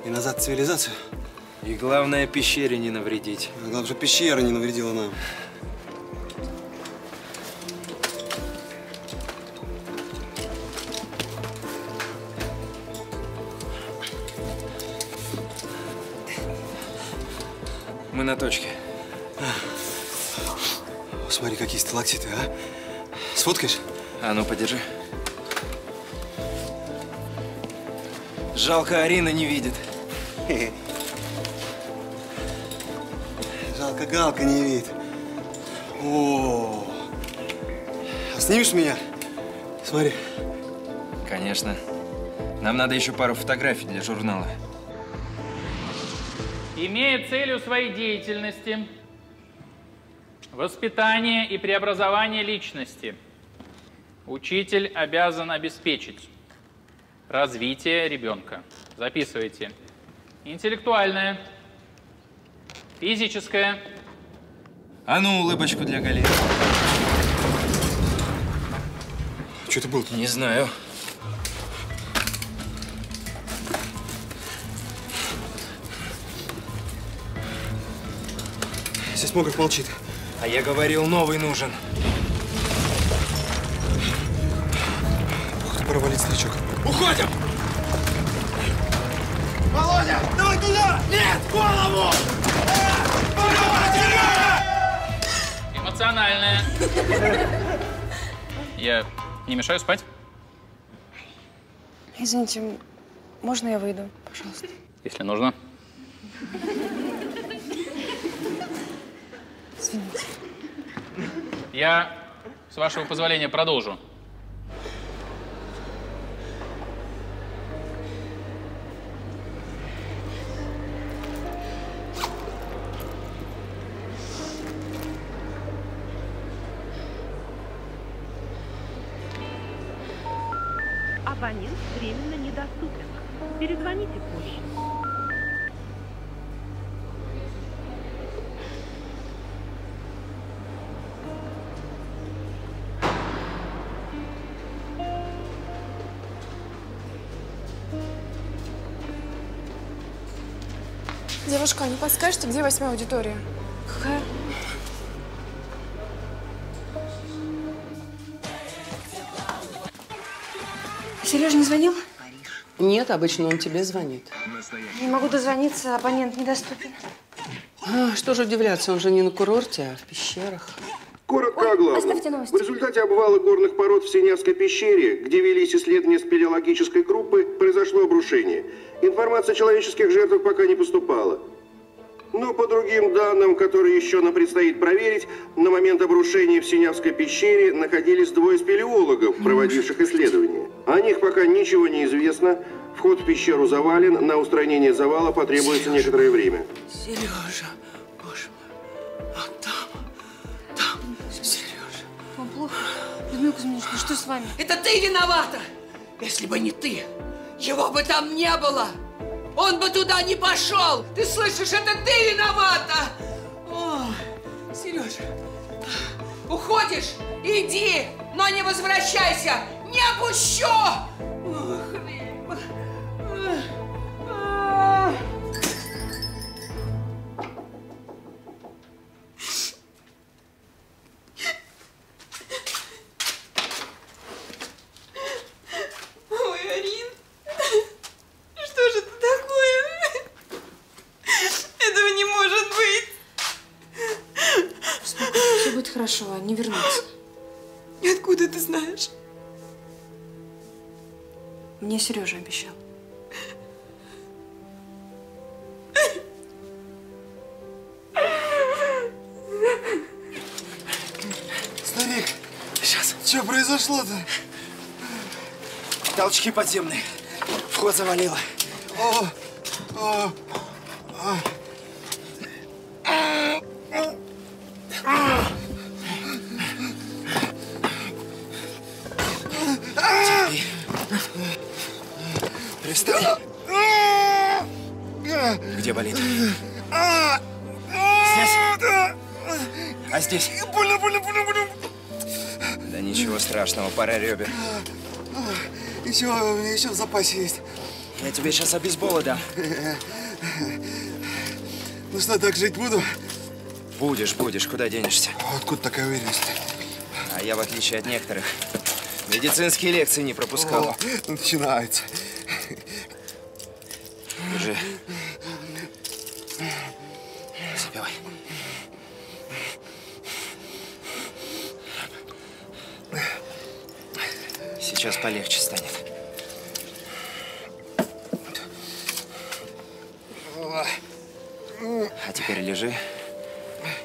и назад в цивилизацию. И главное, пещере не навредить. А главное, что пещера не навредила нам. Мы на точке. О, смотри, какие сталактиты, а? Сфоткаешь? А ну, подержи. Жалко, Арина не видит. Жалко, Галка не видит. О, а снимешь меня? Смотри. Конечно. Нам надо еще пару фотографий для журнала. Имея целью своей деятельности воспитание и преобразование личности, учитель обязан обеспечить развитие ребенка. Записывайте. Интеллектуальное, физическое, А ну, улыбочку для Гали. Что это было? Не знаю. Сейсмограф молчит. А я говорил, новый нужен. Ух ты, пора валить, старичок. Уходим! Володя, давай туда! Нет, в голову! эмоциональное. Я не мешаю спать? Извините, можно я выйду, пожалуйста? Если нужно. Извините. Я, с вашего позволения, продолжу. Девушка, не подскажете, где восьмая аудитория? Какая? Сережа не звонил? Нет, обычно он тебе звонит. Не могу дозвониться, абонент недоступен. А, что же удивляться, он же не на курорте, а в пещерах. Коротко о главном. оставьте новости. В результате обвала горных пород в Синявской пещере, где велись исследования спелеологической группы, произошло обрушение. Информация о человеческих жертвах пока не поступала. Но по другим данным, которые еще нам предстоит проверить, на момент обрушения в Синявской пещере находились двое спелеологов, проводивших исследования. О них пока ничего не известно. Вход в пещеру завален, на устранение завала потребуется некоторое время. Сережа, боже мой, а там, Сережа. Вам плохо? Людмила Кузьминична, что с вами? Это ты виновата! Если бы не ты, его бы там не было! Он бы туда не пошел! Ты слышишь, это ты виновата! Ой, Сережа, уходишь? Иди, но не возвращайся! Не пущу! Ох, Сережа обещал. Старик, сейчас, что произошло-то? Толчки подземные. Вход завалило. О, о, о. Пристань. Где болит? Здесь? А здесь? Больно, больно, больно, больно. Да ничего страшного, пара ребер. Еще, у меня еще в запасе есть. Я тебе сейчас обезбола дам. Ну что, так жить буду? Будешь, будешь, куда денешься? Откуда такая уверенность? А я, в отличие от некоторых, медицинские лекции не пропускал. О, начинается. Держи. Запивай. Сейчас полегче станет. А теперь лежи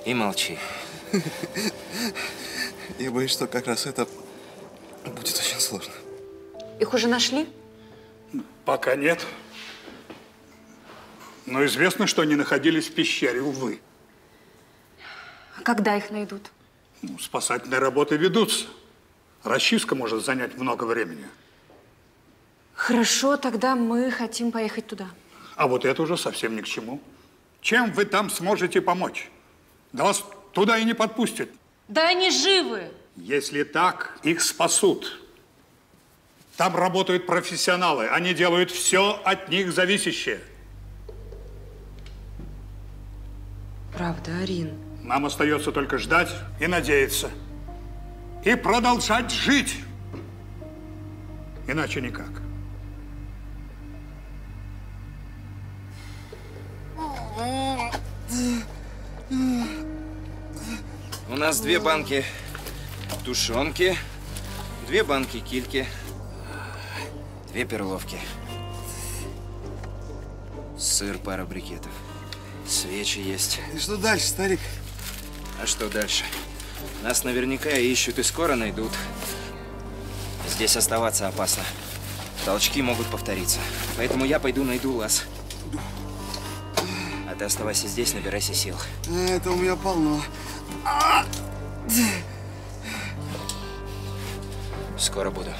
и молчи. Я боюсь, что как раз это будет очень сложно. Их уже нашли? Пока нет. Но известно, что они находились в пещере, увы. А когда их найдут? Ну, спасательные работы ведутся. Расчистка может занять много времени. Хорошо, тогда мы хотим поехать туда. А вот это уже совсем ни к чему. Чем вы там сможете помочь? Да вас туда и не подпустят. Да они живы! Если так, их спасут. Там работают профессионалы. Они делают все от них зависящее. Правда, Арин. Нам остается только ждать и надеяться. И продолжать жить. Иначе никак. У нас две банки тушенки, две банки кильки, две перловки. Сыр, пара брикетов. Свечи есть. И что дальше, старик? А что дальше? Нас наверняка ищут и скоро найдут. Здесь оставаться опасно. Толчки могут повториться. Поэтому я пойду найду лаз. А ты оставайся здесь, набирайся сил. Это у меня полно. А! Скоро буду.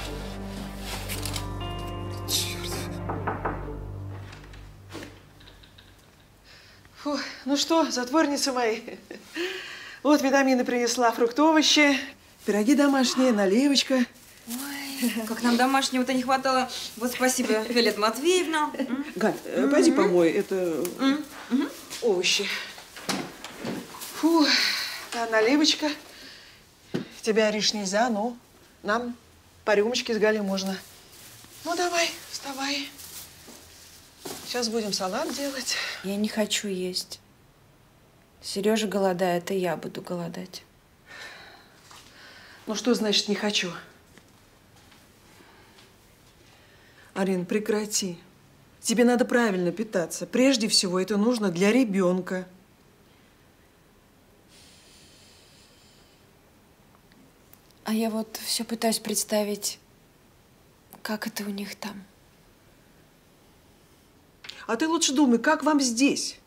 Фу, ну что, затворницы мои, вот витамины принесла, фрукт, овощи, пироги домашние, наливочка. Как нам домашнего-то не хватало. Вот спасибо, Виолетта Матвеевна. Галь, э, пойди помой, это овощи. Фу, а наливочка. Тебя, Ариш, нельзя, но нам по рюмочке с Галей можно. Ну, давай, вставай. Сейчас будем салат делать. Я не хочу есть. Сережа голодает, и я буду голодать. Ну, что значит не хочу? Арин, прекрати. Тебе надо правильно питаться. Прежде всего, это нужно для ребенка. А я вот все пытаюсь представить, как это у них там. А ты лучше думай, как вам здесь?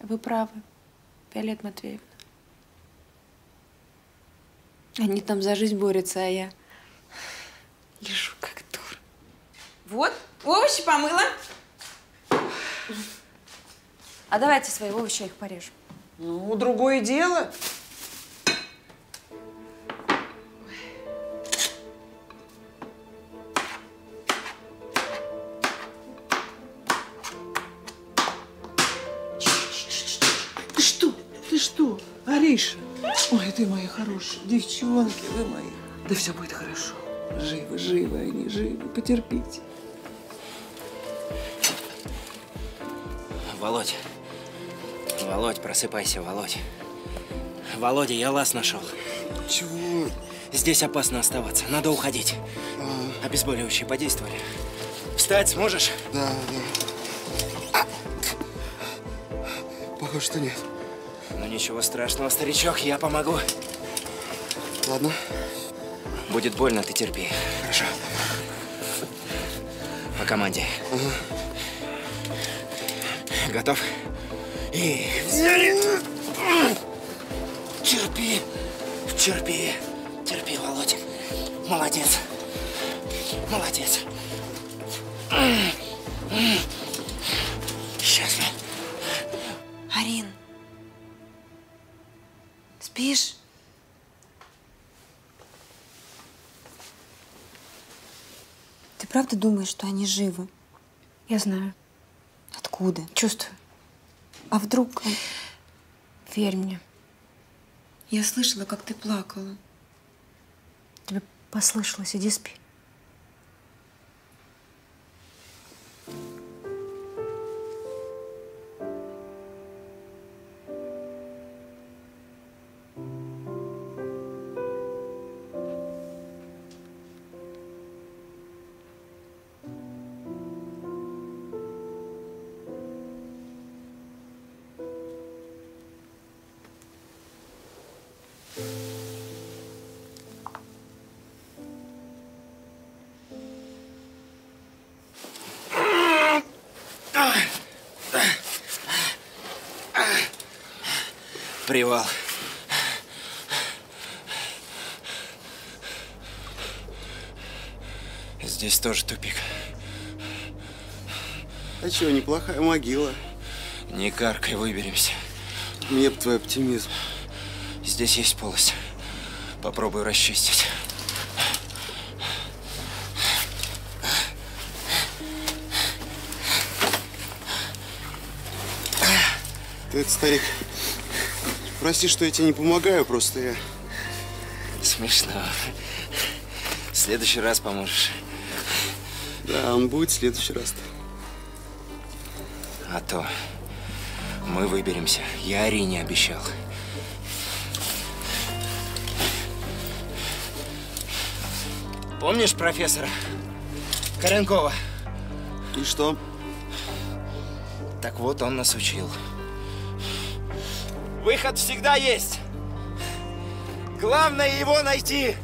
Вы правы, Виолетта Матвеевна. Они там за жизнь борются, а я лежу как дура. Вот, овощи помыла. А давайте свои овощи, я их порежу. Ну, другое дело. Хорошие девчонки, вы мои. Да все будет хорошо. Живы, живы они, живы. Потерпите. Володь. Володь, просыпайся, Володь. Володя, я лаз нашел. Чего? Здесь опасно оставаться. Надо уходить. Обезболивающие подействовали. Встать сможешь? Да, да. Похоже, что нет. Ну ничего страшного, старичок, я помогу. Ладно. Будет больно, ты терпи. Хорошо. По команде. Готов? И взяли. Терпи, терпи, терпи, Володя. Молодец, молодец. Сейчас думаешь, что они живы? Я знаю. Откуда? Чувствую. А вдруг... Верь мне. Я слышала, как ты плакала. Тебе послышалось. Иди спи. Привал. Здесь тоже тупик. А чего, неплохая могила. Не каркай, выберемся. Мне б твой оптимизм. Здесь есть полость. Попробую расчистить. Ты это, старик, прости, что я тебе не помогаю, просто я... Смешно. В следующий раз поможешь. Да, он будет в следующий раз. А то мы выберемся. Я Арине обещал. Помнишь профессора Коренкова? И что? Так вот, он нас учил. Выход всегда есть. Главное его найти.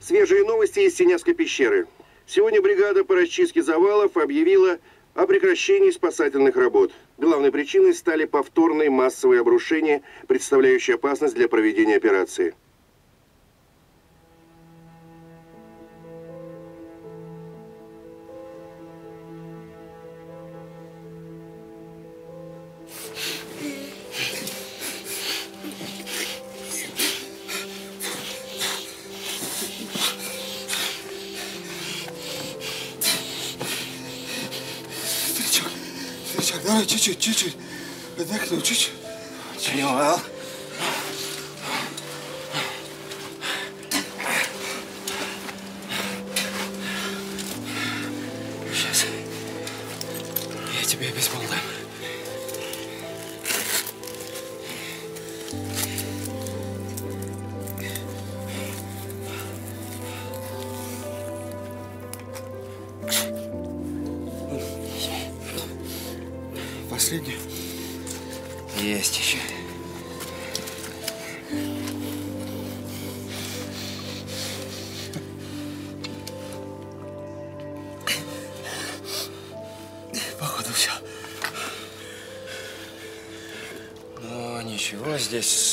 Свежие новости из Синявской пещеры. Сегодня бригада по расчистке завалов объявила о прекращении спасательных работ. Главной причиной стали повторные массовые обрушения, представляющие опасность для проведения операции. чуть-чуть, чуть-чуть. Отдохну, чуть-чуть.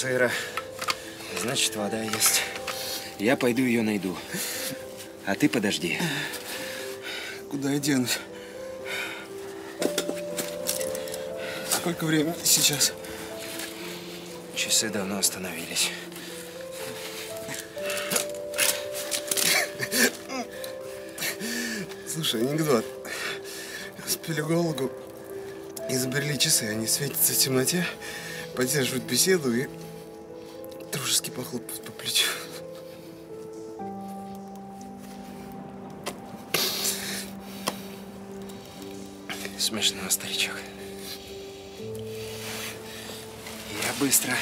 Сыро. Значит, вода есть. Я пойду ее найду. А ты подожди. Куда я денусь? Сколько времени сейчас? Часы давно остановились. Слушай, анекдот. Спелеологу изобрели часы, они светятся в темноте, поддерживают беседу и Смешно, старичок. Я быстро.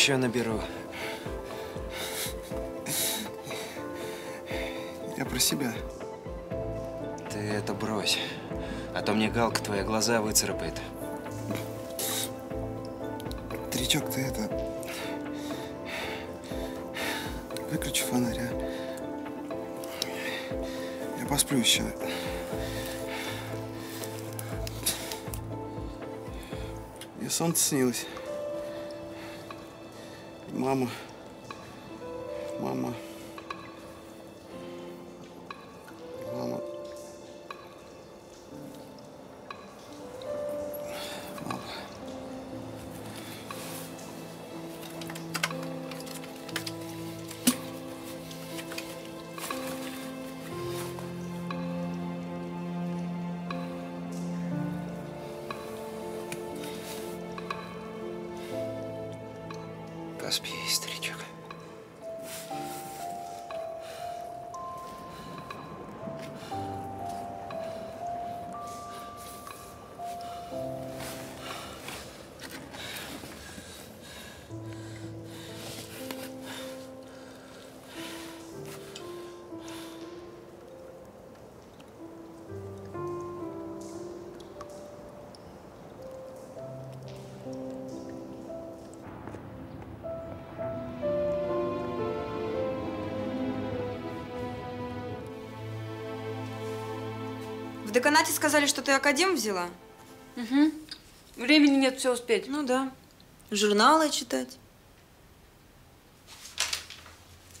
Еще наберу. Я про себя. Ты это брось. А то мне Галка твои глаза выцарапает. Тричок, ты это... Выключи фонарь, а? Я посплю еще. Мне солнце снилось. Поспи, старичок. Деканате сказали, что ты академ взяла? Угу. Времени нет все успеть. Ну да. Журналы читать.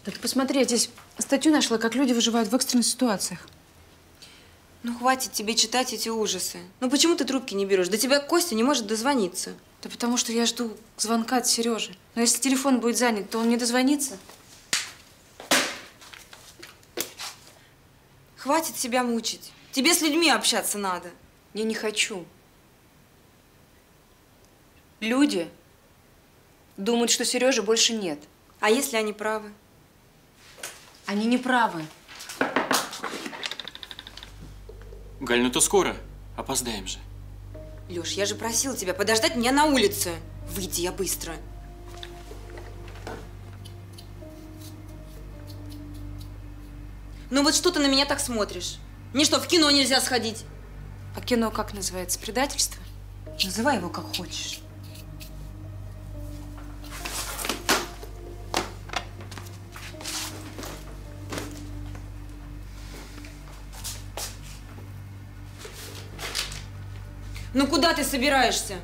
Да ты посмотри, я здесь статью нашла, как люди выживают в экстренных ситуациях. Ну хватит тебе читать эти ужасы. Ну почему ты трубки не берешь? До тебя Костя не может дозвониться. Да потому что я жду звонка от Сережи. Но если телефон будет занят, то он не дозвонится. Хватит себя мучить. Тебе с людьми общаться надо. Я не хочу. Люди думают, что Сережи больше нет. А если они правы? Они не правы. Галь, ну то скоро. Опоздаем же. Лёш, я же просила тебя подождать меня на улице. Выйди, я быстро. Ну вот что ты на меня так смотришь? Мне что, в кино нельзя сходить? А кино как называется? Предательство? Называй его как хочешь. Ну куда ты собираешься?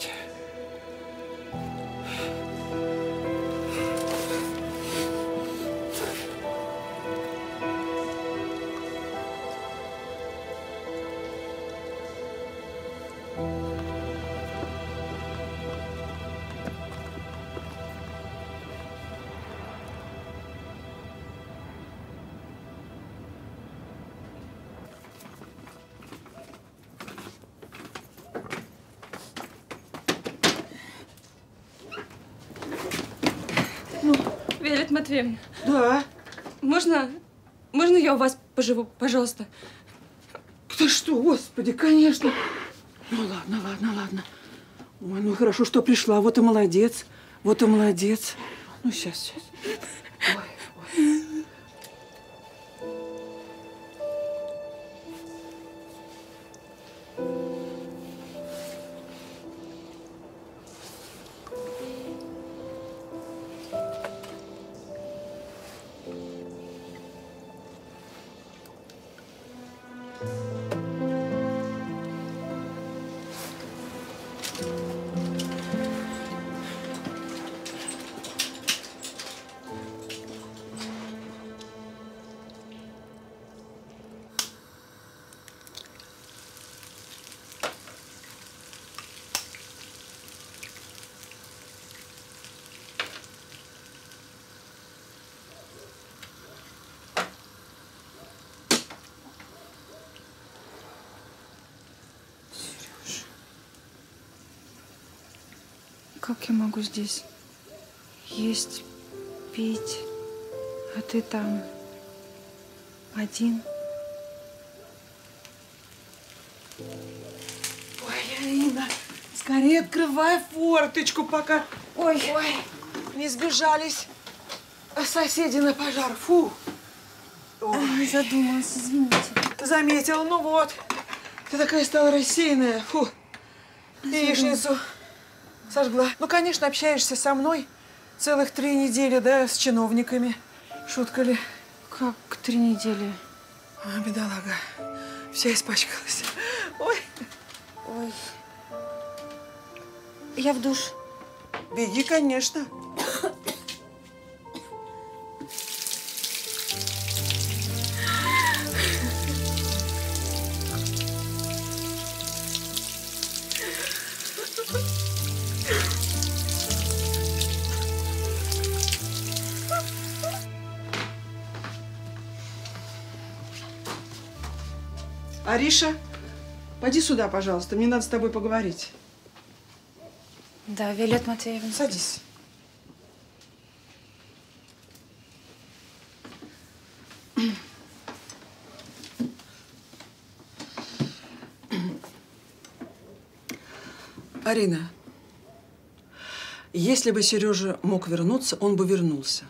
Прости. Виолетта Матвеевна. Да? Можно, можно я у вас поживу, пожалуйста? Ты что, господи, конечно. Ну ладно, ладно, ладно. Ой, ну хорошо, что пришла. Вот и молодец. Вот и молодец. Ну, сейчас, сейчас. Как я могу здесь есть, пить, а ты там один? Ой, Арина, скорее открывай форточку, пока... Ой, ой, не сбежались соседи на пожар. Фу. Ой, задумалась, извините. Заметила, ну вот. Ты такая стала рассеянная. Фу. Яичницу сожгла. Ну, конечно, общаешься со мной целых три недели, да, с чиновниками. Шутка ли? Как три недели? А, бедолага. Вся испачкалась. Ой. Ой. Я в душ. Беги, конечно. Ариша, пойди сюда, пожалуйста. Мне надо с тобой поговорить. Да, Виолетта Матвеевна. Садись. Арина, если бы Сережа мог вернуться, он бы вернулся.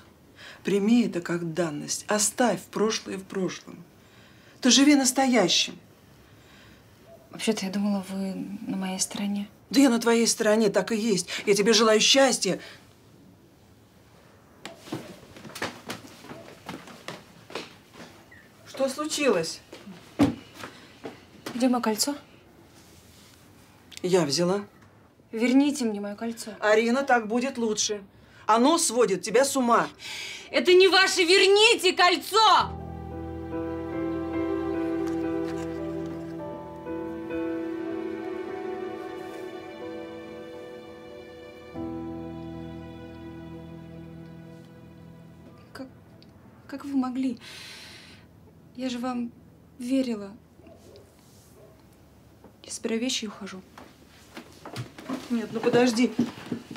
Прими это как данность. Оставь прошлое в прошлом. Ты живи настоящим. Вообще-то я думала, вы на моей стороне. Да я на твоей стороне, так и есть. Я тебе желаю счастья. Что случилось? Где мое кольцо? Я взяла. Верните мне мое кольцо. Арина, так будет лучше. Оно сводит тебя с ума. Это не ваше, верните кольцо! Могли? Я же вам верила. Я собираю вещи и ухожу. Нет, ну подожди.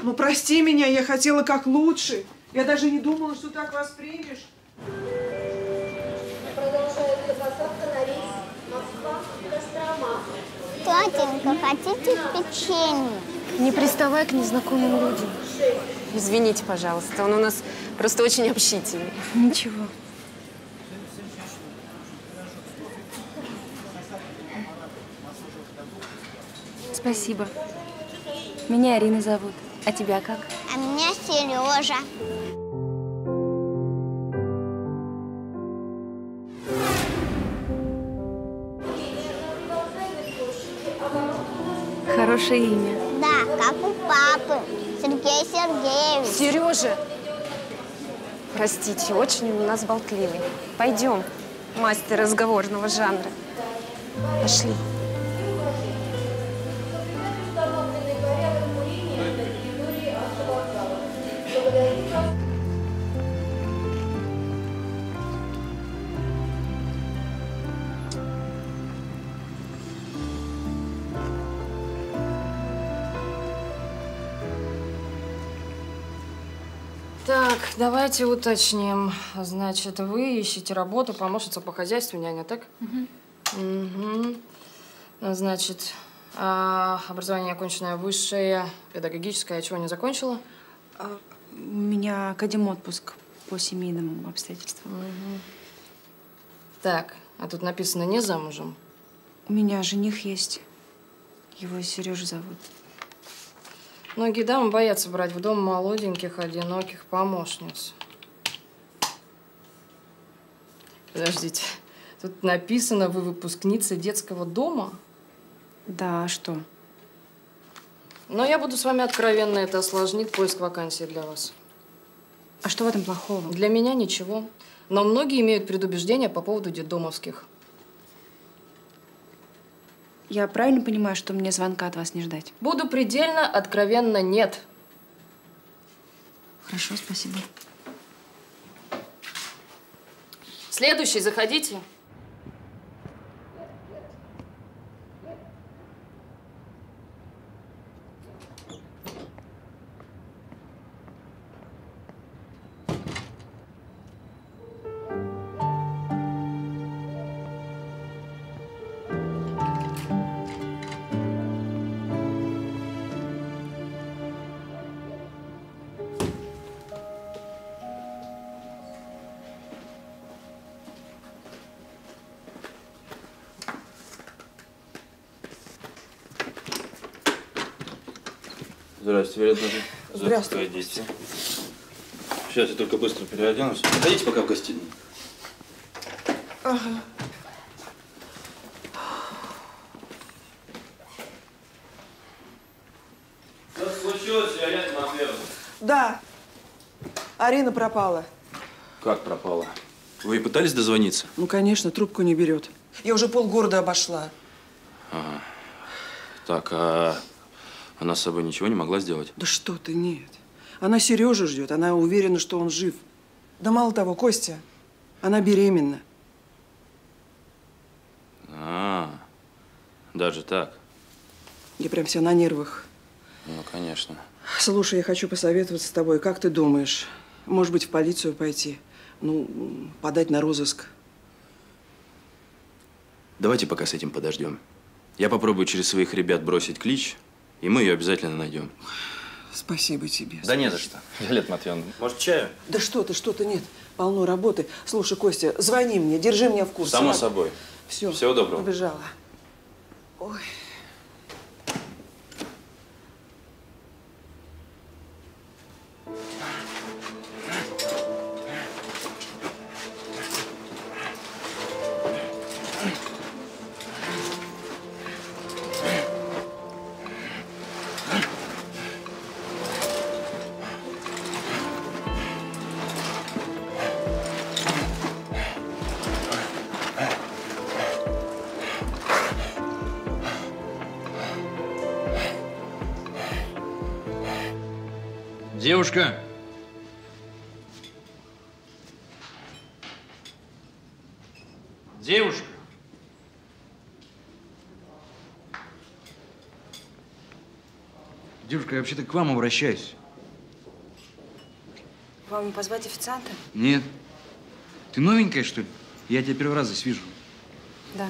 Ну прости меня, я хотела как лучше. Я даже не думала, что так воспримешь. Продолжается посадка на рейс Москва-Кострома. Тетенька, хотите печенье? Не приставай к незнакомым людям. Извините, пожалуйста, он у нас просто очень общительный. Ничего. Спасибо. Меня Арина зовут. А тебя как? А меня Сережа. Хорошее имя. Да, как у папы. Сергей Сергеевич. Сережа! Простите, очень у нас болтливый. Пойдем, мастер разговорного жанра. Пошли. Давайте уточним. Значит, вы ищете работу, помощница по хозяйству, няня, так? Угу. Значит, А, образование оконченное высшее, педагогическое. А чего не закончила? А, у меня академ отпуск по семейным обстоятельствам. Угу. Так, а тут написано «не замужем». У меня жених есть. Его Сережа зовут. Многие дамы боятся брать в дом молоденьких, одиноких помощниц. Подождите, тут написано, вы выпускница детского дома? Да, а что? Но я буду с вами откровенно, это осложнит поиск вакансии для вас. А что в этом плохого? Для меня ничего. Но многие имеют предубеждения по поводу детдомовских. Я правильно понимаю, что мне звонка от вас не ждать? Буду предельно откровенно нет. Хорошо, спасибо. Следующий, заходите. Здравствуйте, Виолетта. Здравствуй. дети. Сейчас я только быстро переоденусь. Ходите пока в гостиную. Ага. Что случилось, Виолетта Матвеевна? Да. Арина пропала. Как пропала? Вы пытались дозвониться? Ну, конечно, трубку не берет. Я уже полгорода обошла. Ага. Так, а она с собой ничего не могла сделать? Да что ты, нет. Она Сережу ждет, она уверена, что он жив. Да мало того, Костя, она беременна. А, даже так? Я прям вся на нервах. Ну, конечно. Слушай, я хочу посоветоваться с тобой. Как ты думаешь, может быть, в полицию пойти? Ну, подать на розыск? Давайте пока с этим подождем. Я попробую через своих ребят бросить клич, и мы ее обязательно найдем. Спасибо тебе. Да не за что. Виолетта Матвеевна, может, чаю? Да что ты, что ты, нет. Полно работы. Слушай, Костя, звони мне, держи меня в курсе. Само ладно? собой. Все. Всего доброго. Побежала. Ой. Вообще-то к вам обращаюсь. Вам позвать официанта? Нет. Ты новенькая, что ли? Я тебя первый раз здесь вижу. Да.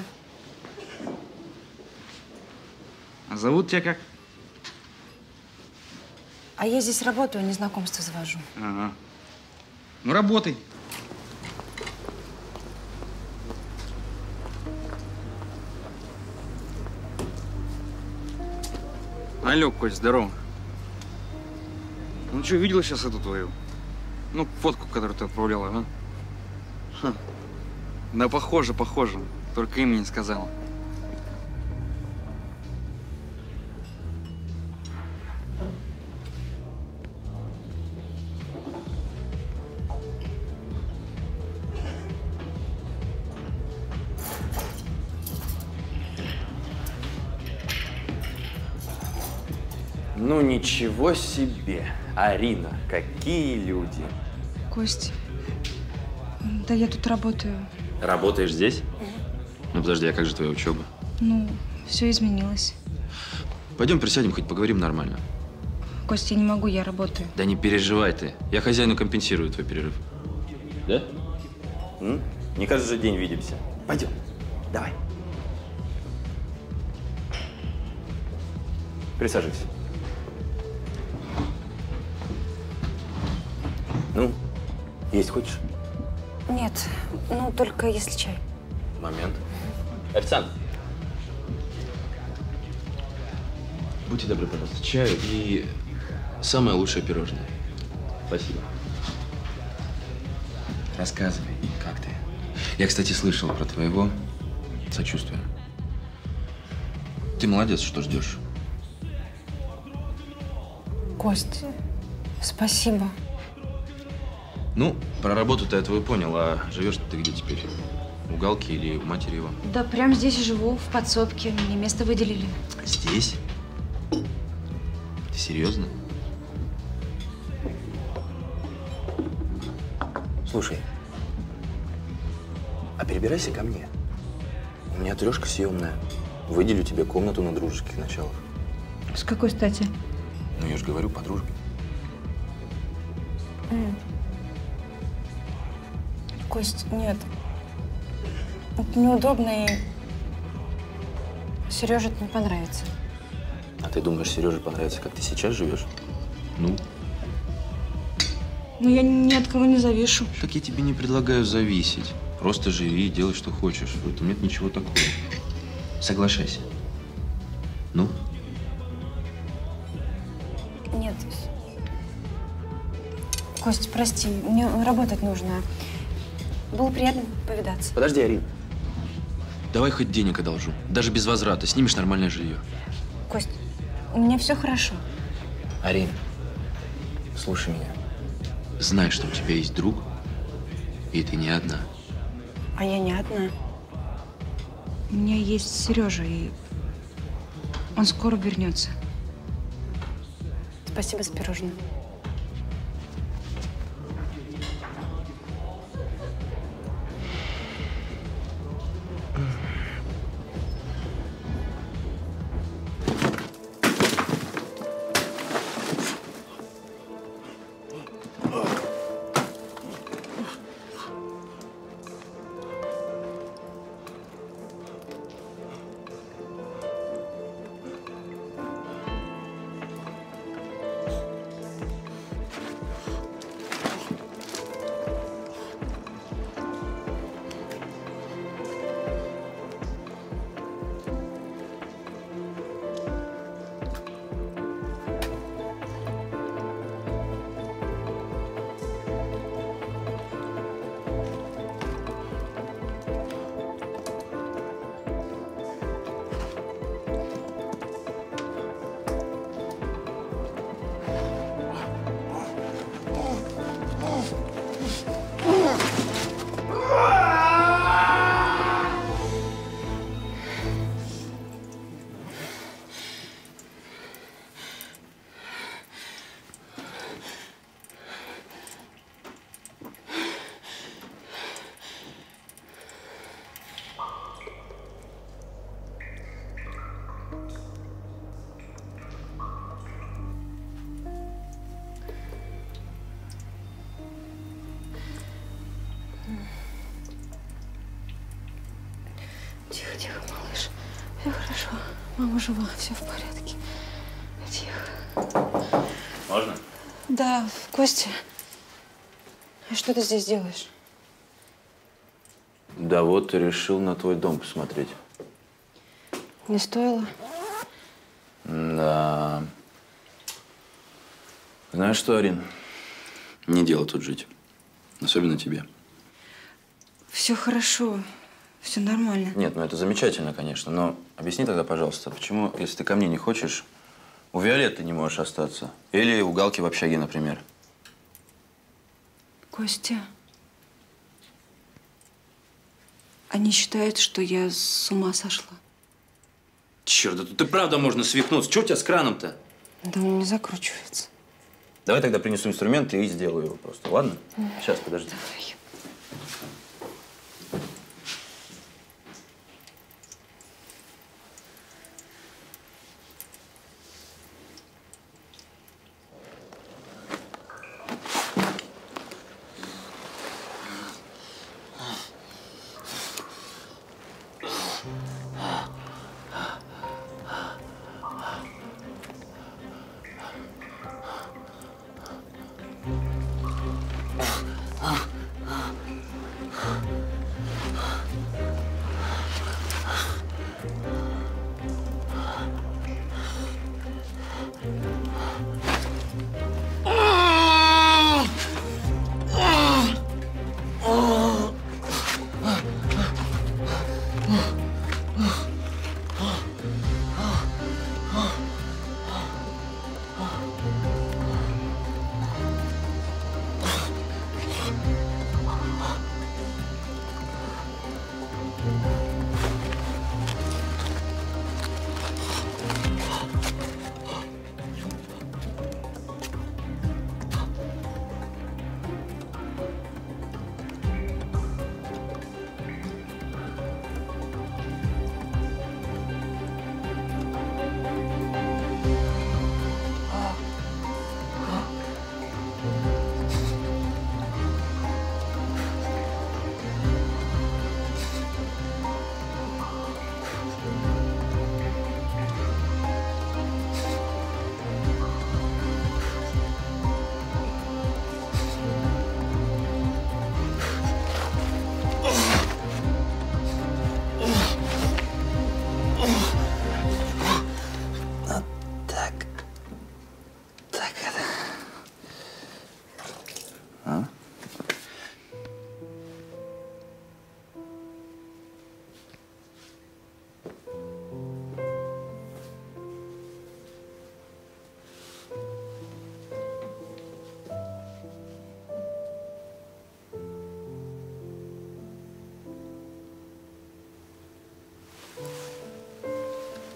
А зовут тебя как? А я здесь работаю, не знакомство завожу. Ага. Ну, работай. Алло, Кость, здорово. Что, видела сейчас эту твою? Ну, фотку, которую ты отправляла, а? Ха. Да, похоже, похоже. Только имя не сказала. Ну, ничего себе. Арина, какие люди. Кость, да я тут работаю. Работаешь здесь? Ну, подожди, а как же твоя учеба? Ну, все изменилось. Пойдем присядем, хоть поговорим нормально. Кость, я не могу, я работаю. Да не переживай ты. Я хозяину компенсирую твой перерыв. Да? М? Не каждый же день видимся. Пойдем. Давай. Присаживайся. Есть хочешь? Нет, ну только если чай. Момент. Официант. Будьте добры, пожалуйста, чаю и самое лучшее пирожное. Спасибо. Рассказывай, как ты? Я, кстати, слышал про твоего. Сочувствую. Ты молодец, что ждешь. Кость, спасибо. Ну, про работу-то я твою понял, а живешь ты где теперь? У Галки или у матери его? Да прямо здесь и живу, в подсобке. Мне место выделили. Здесь? Ты серьезно? Слушай, а перебирайся ко мне. У меня трешка съемная. Выделю тебе комнату на дружеских началах. С какой стати? Ну, я же говорю, по дружбе. М. Кость, нет. Это неудобно и Сереже это не понравится. А ты думаешь, Сереже понравится, как ты сейчас живешь? Ну, Ну, я ни от кого не завишу. так я тебе не предлагаю зависеть. Просто живи и делай, что хочешь. В этом нет ничего такого. Соглашайся. Ну? Нет. Кость, прости, мне работать нужно. Было приятно повидаться. Подожди, Арин. Давай хоть денег одолжу. Даже без возврата. Снимешь нормальное жилье. Кость, у меня все хорошо. Арин, слушай меня. Знай, что у тебя есть друг, и ты не одна. А я не одна. У меня есть Сережа, и он скоро вернется. Спасибо за пирожное. Мама жива, все в порядке. Тихо. Можно? Да, Костя. А что ты здесь делаешь? Да вот, решил на твой дом посмотреть. Не стоило? Да. Знаешь что, Арин? Не дело тут жить. Особенно тебе. Все хорошо. Все нормально. Нет, ну это замечательно, конечно, но объясни тогда, пожалуйста, почему, если ты ко мне не хочешь, у Виолетты не можешь остаться? Или у Галки в общаге, например? Костя. Они считают, что я с ума сошла. Черт, да тут и правда можно свихнуться. Чего у тебя с краном-то? Да он не закручивается. Давай тогда принесу инструменты и сделаю его просто, ладно? Сейчас, подожди. Так.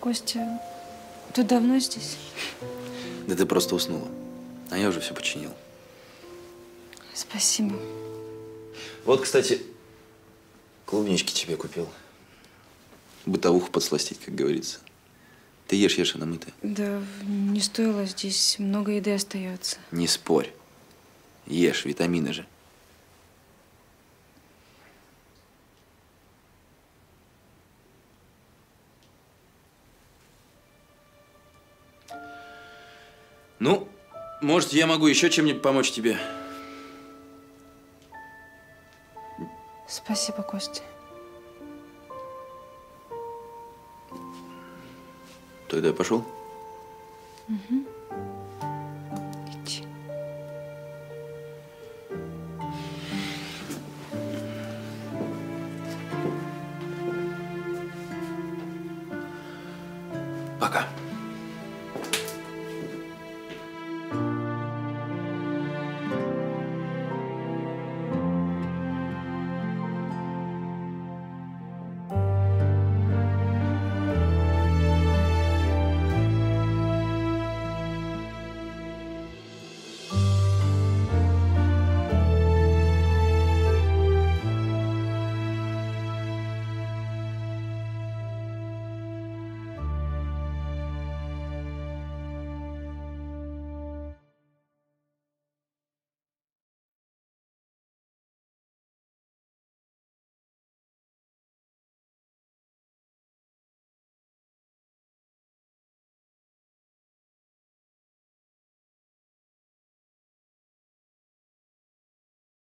Костя, ты давно здесь? Да ты просто уснула. А я уже все починил. Спасибо. Вот, кстати, клубнички тебе купил. Бытовуху подсластить, как говорится. Ты ешь, ешь, она мытая. Да, не стоило здесь, много еды остается. Не спорь. Ешь, витамины же. Может, я могу еще чем-нибудь помочь тебе? Спасибо, Костя. Тогда я пошел. Угу.